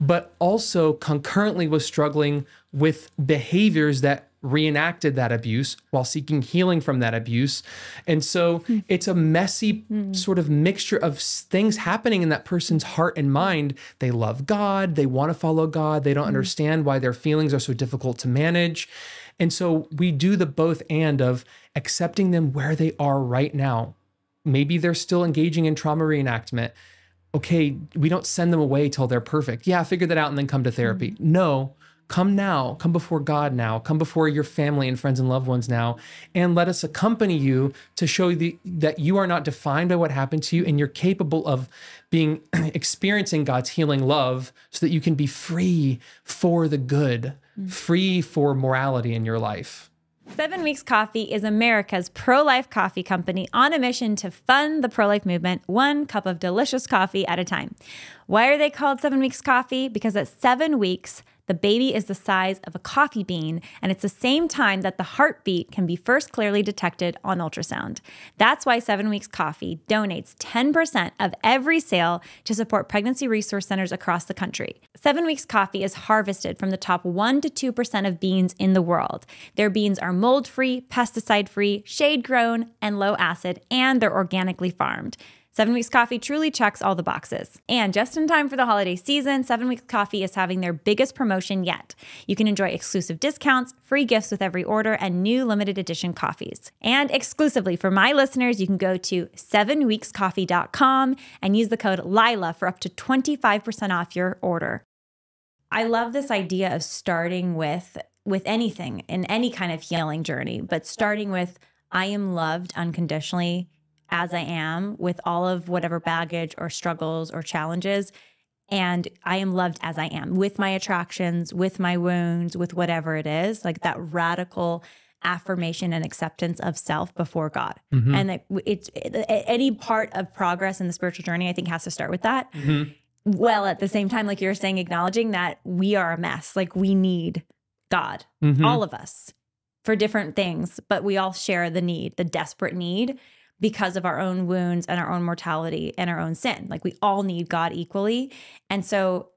but also concurrently was struggling with behaviors that reenacted that abuse while seeking healing from that abuse. And so hmm. it's a messy hmm. sort of mixture of things happening in that person's heart and mind. They love God, they want to follow God, they don't hmm. understand why their feelings are so difficult to manage. And so we do the both and of accepting them where they are right now. Maybe they're still engaging in trauma reenactment. Okay, we don't send them away till they're perfect. Yeah, figure that out and then come to therapy. No, come now, come before God now, come before your family and friends and loved ones now, and let us accompany you to show you that you are not defined by what happened to you and you're capable of being experiencing God's healing love so that you can be free for the good, mm. free for morality in your life. Seven Weeks Coffee is America's pro life coffee company on a mission to fund the pro life movement, one cup of delicious coffee at a time. Why are they called Seven Weeks Coffee? Because at seven weeks, the baby is the size of a coffee bean, and it's the same time that the heartbeat can be first clearly detected on ultrasound. That's why Seven Weeks Coffee donates 10% of every sale to support pregnancy resource centers across the country. Seven Weeks Coffee is harvested from the top 1% to 2% of beans in the world. Their beans are mold free, pesticide free, shade grown, and low acid, and they're organically farmed. Seven Weeks Coffee truly checks all the boxes. And just in time for the holiday season, Seven Weeks Coffee is having their biggest promotion yet. You can enjoy exclusive discounts, free gifts with every order, and new limited edition coffees. And exclusively for my listeners, you can go to sevenweekscoffee.com and use the code LILA for up to 25% off your order. I love this idea of starting with with anything in any kind of healing journey, but starting with I am loved unconditionally as I am with all of whatever baggage or struggles or challenges. And I am loved as I am with my attractions, with my wounds, with whatever it is, like that radical affirmation and acceptance of self before God. Mm-hmm. And it, it's it, any part of progress in the spiritual journey, I think, has to start with that. Mm-hmm. Well, at the same time, like you're saying, acknowledging that we are a mess, like we need God, Mhm. all of us, for different things, but we all share the need, the desperate need because of our own wounds and our own mortality and our own sin. Like we all need God equally. And so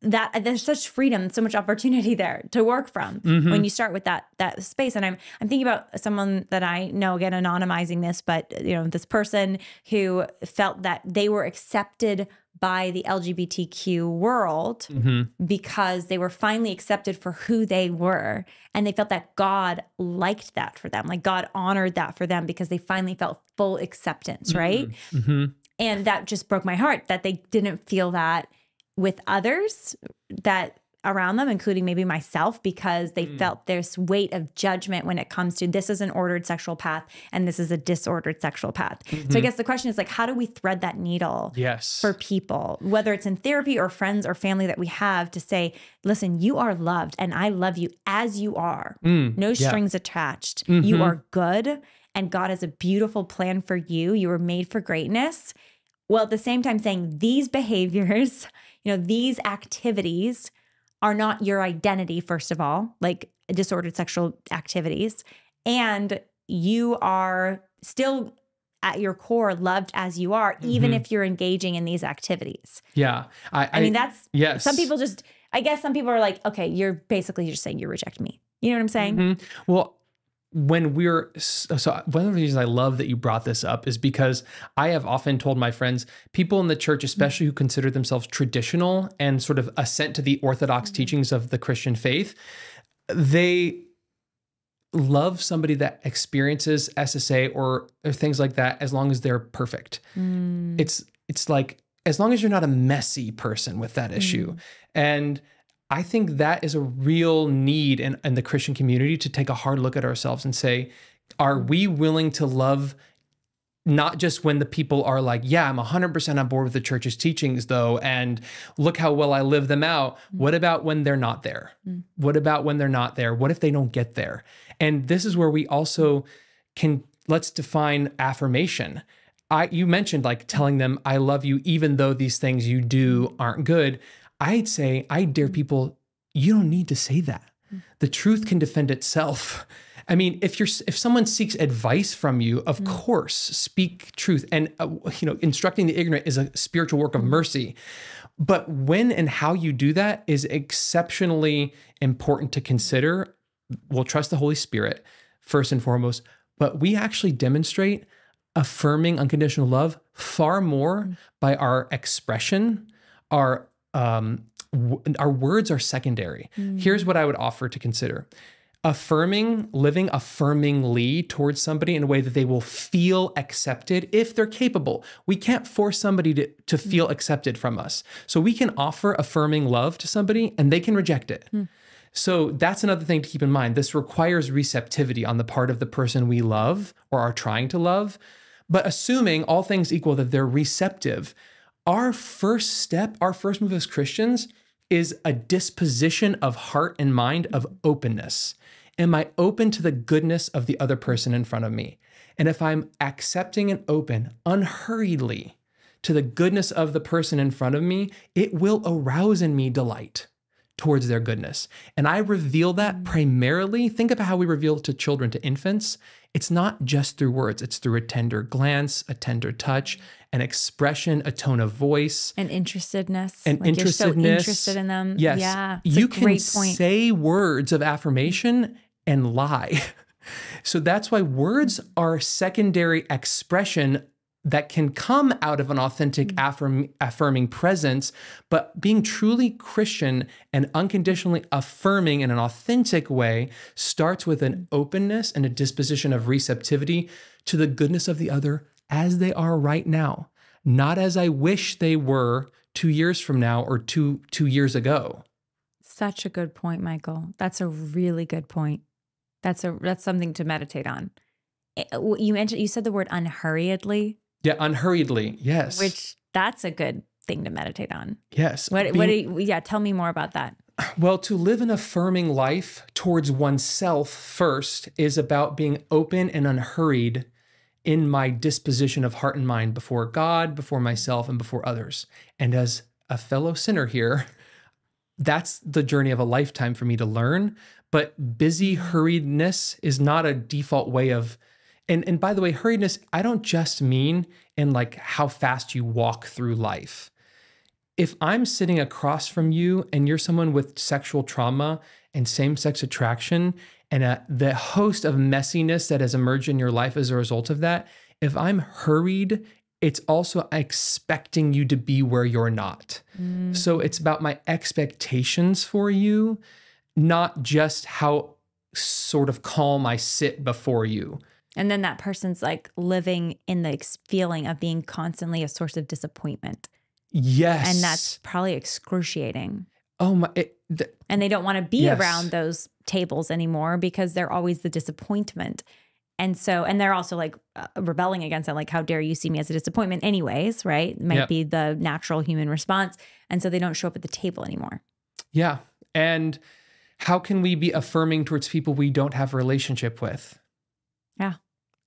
that there's such freedom, so much opportunity there to work from Mhm. when you start with that that space. And I'm I'm thinking about someone that I know again anonymizing this, but you know this person who felt that they were accepted by the LGBTQ world Mhm. because they were finally accepted for who they were. And they felt that God liked that for them. Like God honored that for them because they finally felt full acceptance, right? Mhm. And that just broke my heart that they didn't feel that with others that around them, including maybe myself, because they felt this weight of judgment when it comes to this is an ordered sexual path and this is a disordered sexual path. So I guess the question is like, how do we thread that needle? Yes. for people, whether it's in therapy or friends or family that we have to say, listen, you are loved and I love you as you are. Mm, No yeah. strings attached. You Mhm. are good and God has a beautiful plan for you. You were made for greatness. Well, at the same time, saying these behaviors, you know, these activities are not your identity, first of all, like disordered sexual activities. And you are still at your core loved as you are, even Mhm. if you're engaging in these activities. Yeah. I, I, mean, that's yes. some people just, I guess some people are like, okay, you're basically just saying you reject me. You know what I'm saying? Mhm. Well, when we're so one of the reasons I love that you brought this up is because I have often told my friends, people in the church, mm-hmm. especially who consider themselves traditional and sort of assent to the orthodox mm-hmm. teachings of the Christian faith, they love somebody that experiences SSA or, or things like that as long as they're perfect. Mm. It's it's like as long as you're not a messy person with that issue. Mm. And I think that is a real need in, in the Christian community to take a hard look at ourselves and say, are we willing to love not just when the people are like, yeah, I'm 100% on board with the church's teachings, though, and look how well I live them out. Mm. What about when they're not there? Mm. What about when they're not there? What if they don't get there? And this is where we also can let's define affirmation. I you mentioned like telling them I love you even though these things you do aren't good. I'd say I dare mm-hmm. people you don't need to say that. Mm. The truth can defend itself. I mean, if you're if someone seeks advice from you, of mm. course, speak truth. And uh, you know, instructing the ignorant is a spiritual work of mm. mercy. But when and how you do that is exceptionally important to consider. We'll trust the Holy Spirit first and foremost, but we actually demonstrate affirming unconditional love far more by our expression, our um, w- our words are secondary. Mm. Here's what I would offer to consider affirming, living affirmingly towards somebody in a way that they will feel accepted if they're capable. We can't force somebody to, to mm. feel accepted from us. So we can offer affirming love to somebody and they can reject it. Mm. So that's another thing to keep in mind. This requires receptivity on the part of the person we love or are trying to love. But assuming all things equal that they're receptive, our first step, our first move as Christians is a disposition of heart and mind of openness. Am I open to the goodness of the other person in front of me? And if I'm accepting and open unhurriedly to the goodness of the person in front of me, it will arouse in me delight towards their goodness. And I reveal that primarily. Think about how we reveal to children, to infants. It's not just through words, it's through a tender glance, a tender touch, an expression, a tone of voice, and interestedness. and Like, you're so interestedness. interested in them. Yes. Yeah. You can point. say words of affirmation and lie. So that's why words are secondary expression that can come out of an authentic Mm. affirm, affirming presence, but being truly Christian and unconditionally affirming in an authentic way starts with an openness and a disposition of receptivity to the goodness of the other as they are right now, not as I wish they were two years from now or two two years ago. Such a good point, Michael. That's a really good point. That's a that's something to meditate on. Eh, You mentioned you said the word unhurriedly, Yeah, unhurriedly. Yes. which that's a good thing to meditate on. yes. What what do you, yeah, tell me more about that. Well, to live an affirming life towards oneself first is about being open and unhurried in my disposition of heart and mind before God, before myself, and before others. And as a fellow sinner here, that's the journey of a lifetime for me to learn. But busy hurriedness is not a default way of and and by the way, hurriedness, I don't just mean in like how fast you walk through life if I'm sitting across from you and you're someone with sexual trauma and same sex attraction and uh, the host of messiness that has emerged in your life as a result of that, if I'm hurried, it's also expecting you to be where you're not. So it's about my expectations for you, not just how sort of calm I sit before you. And then that person's like living in the feeling of being constantly a source of disappointment. Yes. And that's probably excruciating. oh my it, th- And they don't want to be Yes. around those tables anymore because they're always the disappointment. And so, and they're also like uh, rebelling against it. Like, how dare you see me as a disappointment, anyways, right? Might Yep. be the natural human response. And so they don't show up at the table anymore. Yeah. And how can we be affirming towards people we don't have a relationship with? Yeah.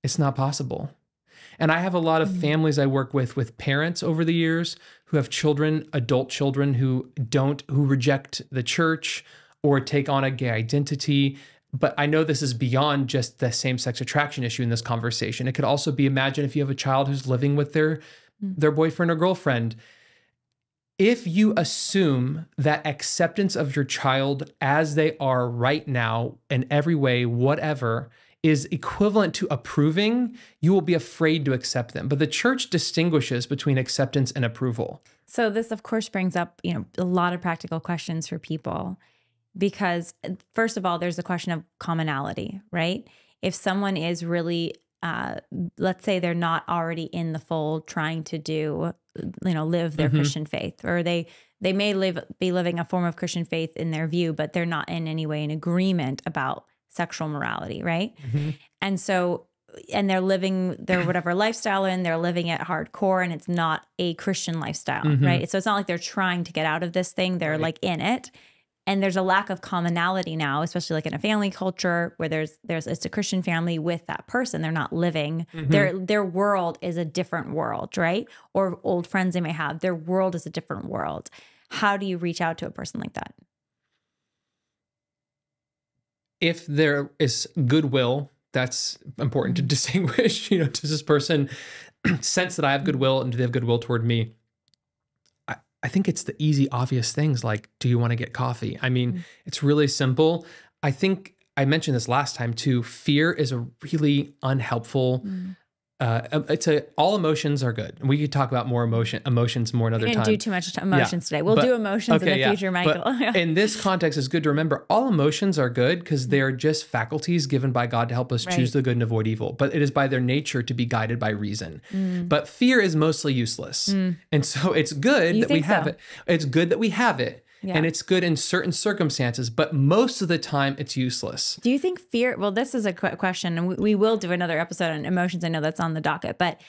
It's not possible. And I have a lot of Mhm. families I work with with parents over the years who have children, adult children who don't who reject the church or take on a gay identity. But I know this is beyond just the same-sex attraction issue in this conversation. It could also be imagine if you have a child who's living with their Mm. their boyfriend or girlfriend if you assume that acceptance of your child as they are right now in every way, whatever, is equivalent to approving, you will be afraid to accept them. But the church distinguishes between acceptance and approval. So this of course brings up, you know, a lot of practical questions for people because first of all there's the question of commonality, right? If someone is really uh let's say they're not already in the fold trying to do you know live their Mhm. Christian faith or they they may live be living a form of Christian faith in their view but they're not in any way in agreement about sexual morality, right? And so, and they're living their whatever lifestyle in, they're living it hardcore and it's not a Christian lifestyle, Mhm. right? So it's not like they're trying to get out of this thing, they're Right. like in it. And there's a lack of commonality now, especially like in a family culture where there's there's it's a Christian family with that person. They're not living Mhm. their their world is a different world, right? Or old friends they may have, their world is a different world. How do you reach out to a person like that? If there is goodwill, that's important to distinguish. You know, does this person sense that I have goodwill and do they have goodwill toward me? I, I think it's the easy, obvious things like, do you want to get coffee? I mean, Mm. it's really simple. I think I mentioned this last time too. Fear is a really unhelpful. Uh, it's a all emotions are good. We could talk about more emotion emotions more another We didn't time. do too much emotions today. We'll but- do emotions in the yeah, future, but Michael. in this context, it's good to remember all emotions are good because they're just faculties given by God to help us choose Mm. The good and avoid evil. But it is by their nature to be guided by reason. Mm. But fear is mostly useless. And so it's good You that we have so? it. It's good that we have it and it's good in certain circumstances, but most of the time it's useless. Do you think fear? Well, this is a qu- question, and we, we will do another episode on emotions. I know that's on the docket, but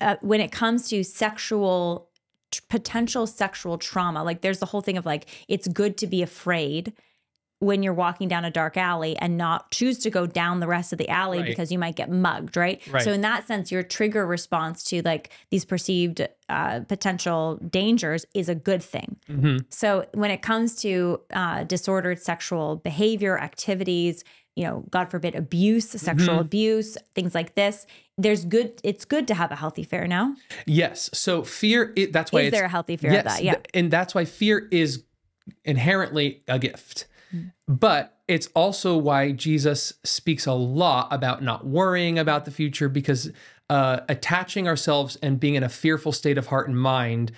uh, when it comes to sexual t- potential sexual trauma, like there's the whole thing of like it's good to be afraid when you're walking down a dark alley and not choose to go down the rest of the alley Right. because you might get mugged, right? Right. So in that sense, your trigger response to like these perceived uh, potential dangers is a good thing. Mm-hmm. So when it comes to uh, disordered sexual behavior, activities, you know, God forbid, abuse, sexual Mm-hmm. abuse, things like this, there's good. It's good to have a healthy fear. now. Yes. So fear, it, that's why Is there a healthy fear of that? Yeah. th- and that's why fear is inherently a gift. But it's also why Jesus speaks a lot about not worrying about the future because uh, attaching ourselves and being in a fearful state of heart and mind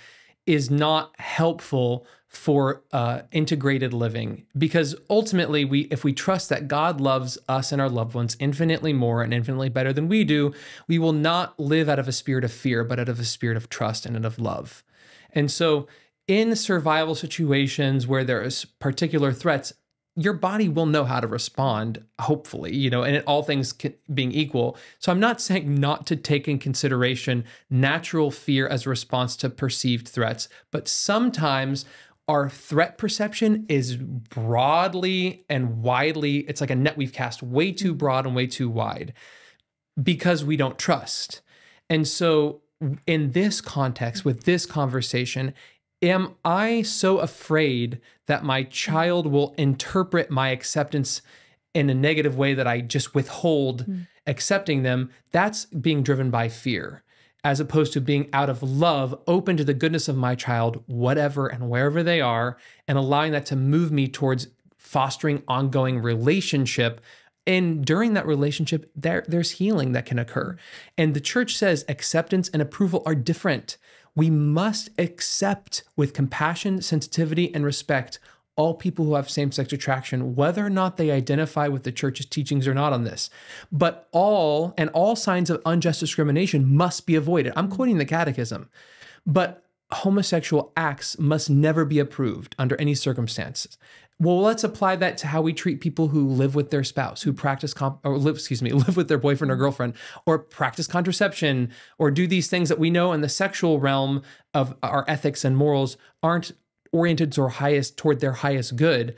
is not helpful for uh, integrated living because ultimately we if we trust that god loves us and our loved ones infinitely more and infinitely better than we do we will not live out of a spirit of fear but out of a spirit of trust and out of love. And so in survival situations where there is particular threats your body will know how to respond hopefully you know and all things being equal. So i'm not saying not to take in consideration natural fear as a response to perceived threats but sometimes our threat perception is broadly and widely it's like a net we've cast way too mm-hmm. broad and way too wide because we don't trust. And so in this context with this conversation am I so afraid that my child will interpret my acceptance in a negative way that I just withhold hmm. accepting them? That's being driven by fear, as opposed to being out of love, open to the goodness of my child, whatever and wherever they are, and allowing that to move me towards fostering ongoing relationship. And during that relationship, there, there's healing that can occur. Hmm. And the church says acceptance and approval are different. We must accept with compassion, sensitivity, and respect all people who have same sex attraction, whether or not they identify with the church's teachings or not on this. But all and all signs of unjust discrimination must be avoided. I'm quoting the catechism. But homosexual acts must never be approved under any circumstances. Well, let's apply that to how we treat people who live with their spouse, who practice comp- or live, excuse me, live with their boyfriend or mm-hmm. girlfriend, or practice contraception, or do these things that we know in the sexual realm of our ethics and morals aren't oriented or highest toward their highest good.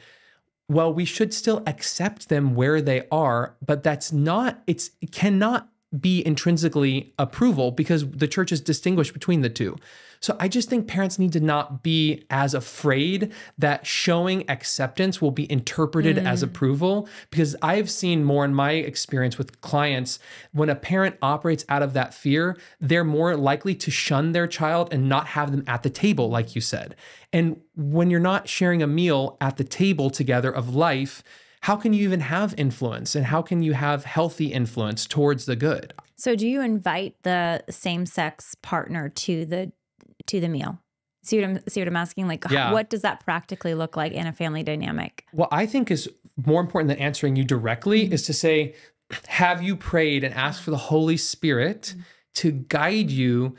Well, we should still accept them where they are, but that's not. It's it cannot be intrinsically approval because the church has distinguished between the two. So I just think parents need to not be as afraid that showing acceptance will be interpreted as mm. approval because I've seen more in my experience with clients when a parent operates out of that fear, they're more likely to shun their child and not have them at the table like you said. And when you're not sharing a meal at the table together of life, how can you even have influence and how can you have healthy influence towards the good? So do you invite the same sex partner to the to the meal? See what I'm see what I'm asking? Like, Yeah. what does that practically look like in a family dynamic? What I think is more important than answering you directly mm-hmm. is to say, have you prayed and asked for the Holy Spirit mm-hmm. to guide you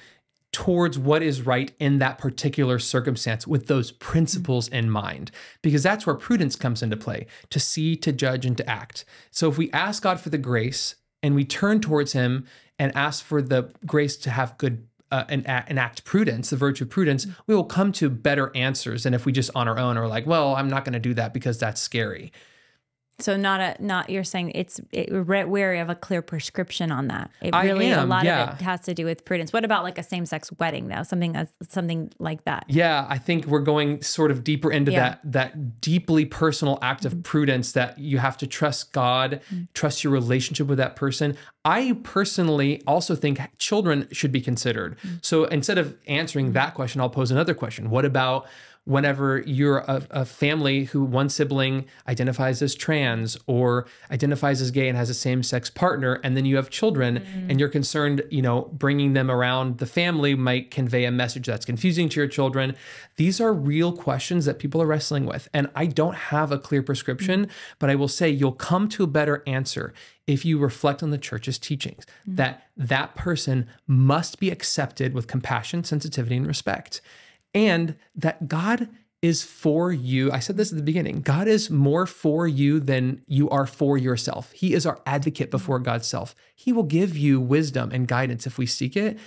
towards what is right in that particular circumstance with those mm-hmm. principles in mind? Because that's where prudence comes into play to see, to judge, and to act. So if we ask God for the grace and we turn towards Him and ask for the grace to have good uh, and act, enact prudence, the virtue of prudence, we will come to better answers than if we just on our own are like, well, I'm not going to do that because that's scary. So not a not you're saying it's it, wary of a clear prescription on that. It I really a lot yeah. of it has to do with prudence. What about like a same sex wedding though? Something that's something like that. Yeah, I think we're going sort of deeper into Yeah. that that deeply personal act of mm-hmm. prudence that you have to trust God, mm-hmm. trust your relationship with that person. I personally also think children should be considered. Mm-hmm. So instead of answering that question, I'll pose another question. What about whenever you're a, a family who one sibling identifies as trans or identifies as gay and has a same-sex partner and then you have children mm. and you're concerned you know bringing them around the family might convey a message that's confusing to your children. These are real questions that people are wrestling with and i don't have a clear prescription but i will say you'll come to a better answer if you reflect on the church's teachings mm. that that person must be accepted with compassion sensitivity and respect and that God is for you. I said this at the beginning God is more for you than you are for yourself. He is our advocate before God's self. He will give you wisdom and guidance if we seek it.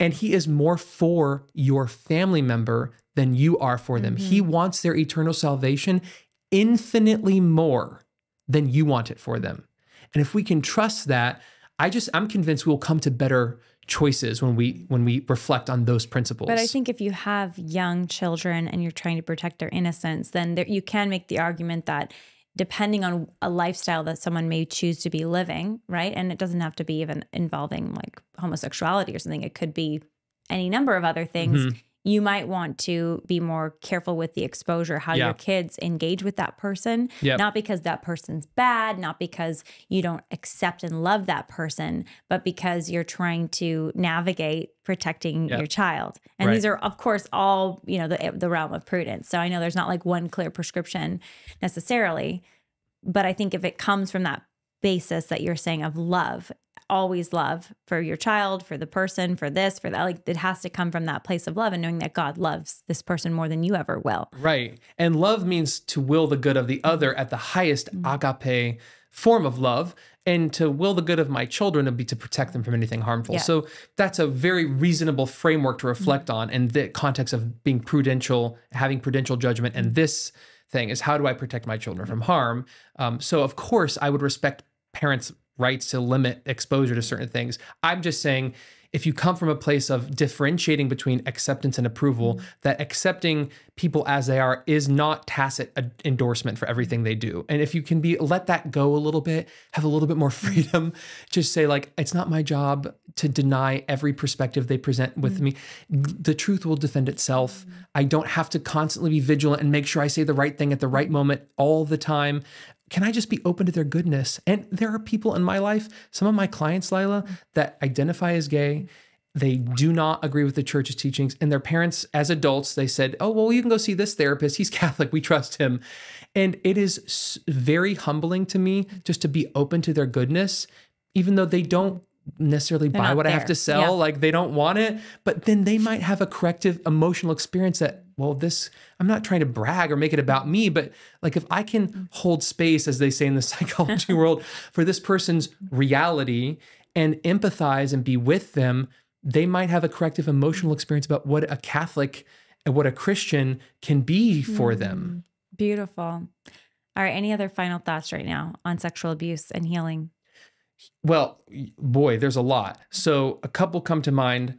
And He is more for your family member than you are for them. He mm-hmm. wants their eternal salvation infinitely more than you want it for them. And if we can trust that, I just I'm convinced we'll come to better choices when we when we reflect on those principles. But I think if you have young children and you're trying to protect their innocence, then there, you can make the argument that depending on a lifestyle that someone may choose to be living, right? And it doesn't have to be even involving like homosexuality or something. It could be any number of other things. Mhm. You might want to be more careful with the exposure, how Yeah. your kids engage with that person. Yep. Not because that person's bad, not because you don't accept and love that person, but because you're trying to navigate protecting Yep. your child. And Right. these are, of course, all you know the the realm of prudence. So I know there's not like one clear prescription necessarily, but I think if it comes from that basis that you're saying of love, always love for your child, for the person, for this, for that, like it has to come from that place of love and knowing that God loves this person more than you ever will. Right. And love means to will the good of the other at the highest mm-hmm. agape form of love. And to will the good of my children would be to protect them from anything harmful. Yeah. So that's a very reasonable framework to mm-hmm. reflect on in the context of being prudential, having prudential judgment. And mm-hmm. this thing is how do I protect my children from harm? Um, so, of course, I would respect parents' rights to limit exposure to certain things. I'm just saying, if you come from a place of differentiating between acceptance and approval, mm-hmm. that accepting people as they are is not tacit endorsement for everything they do. And if you can be let that go a little bit, have a little bit more freedom, just say like it's not my job to deny every perspective they present with mm-hmm. me. The truth will defend itself. Mm-hmm. I don't have to constantly be vigilant and make sure I say the right thing at the right moment all the time can I just be open to their goodness? And there are people in my life, some of my clients, Lila, mm. that identify as gay. They do not agree with the church's teachings. And their parents, as adults, they said, Oh, well, you can go see this therapist. He's Catholic. We trust him. And it is very humbling to me just to be open to their goodness, even though they don't necessarily buy not what I have to sell. Yeah. Like they don't want it. But then they might have a corrective emotional experience that, well, this, I'm not trying to brag or make it about me, but like if I can mm. hold space, as they say in the psychology world, for this person's reality and empathize and be with them, they might have a corrective emotional experience about what a Catholic and what a Christian can be for them. Hmm. Beautiful. All right. Any other final thoughts right now on sexual abuse and healing? Well, boy, there's a lot. So, a couple come to mind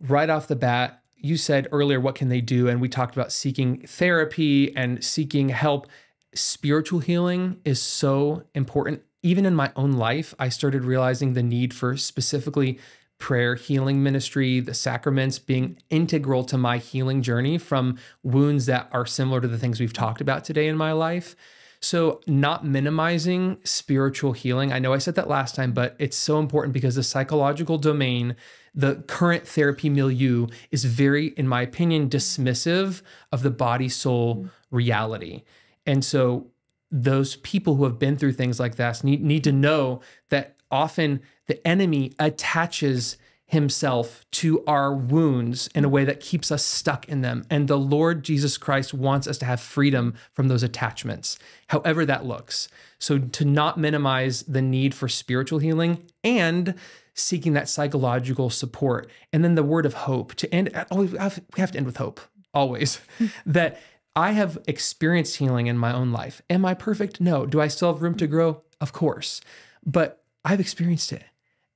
right off the bat. You said earlier, what can they do? And we talked about seeking therapy and seeking help. Spiritual healing is so important. Even in my own life, I started realizing the need for specifically prayer healing ministry, the sacraments being integral to my healing journey from wounds that are similar to the things we've talked about today in my life. So, not minimizing spiritual healing. I know I said that last time, but it's so important because the psychological domain, the current therapy milieu, is very, in my opinion, dismissive of the body soul mm-hmm. reality. And so, those people who have been through things like that need, need to know that often the enemy attaches himself to our wounds in a way that keeps us stuck in them. And the Lord Jesus Christ wants us to have freedom from those attachments, however that looks. So to not minimize the need for spiritual healing and seeking that psychological support. And then the word of hope to end, always, we have we have to end with hope, always. Hmm. that I have experienced healing in my own life. Am I perfect? No. Do I still have room to grow? Of course. But I've experienced it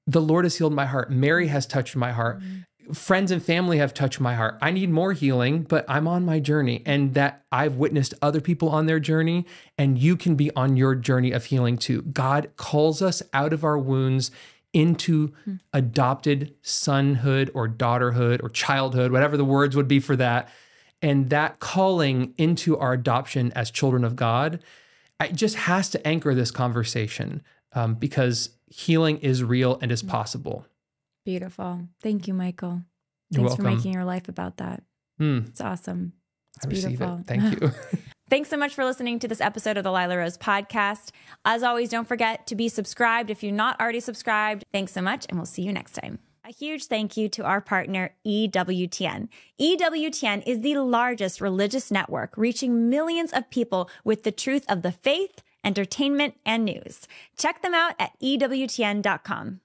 the Lord has healed my heart. Mary has touched my heart. Hmm. Friends and family have touched my heart. I need more healing, but I'm on my journey and that I've witnessed other people on their journey and you can be on your journey of healing too. God calls us out of our wounds into adopted sonhood or daughterhood or childhood, whatever the words would be for that. And that calling into our adoption as children of God, it just has to anchor this conversation um, because healing is real and is possible. Beautiful. Thank you, Michael. You're Thanks for making your life about that. Mm, It's awesome. It's I beautiful. it. Thank you. Thanks so much for listening to this episode of the Lila Rose podcast. As always, don't forget to be subscribed if you're not already subscribed. Thanks so much, and we'll see you next time. A huge thank you to our partner, EWTN. EWTN is the largest religious network reaching millions of people with the truth of the faith, entertainment, and news. Check them out at EWTN.com.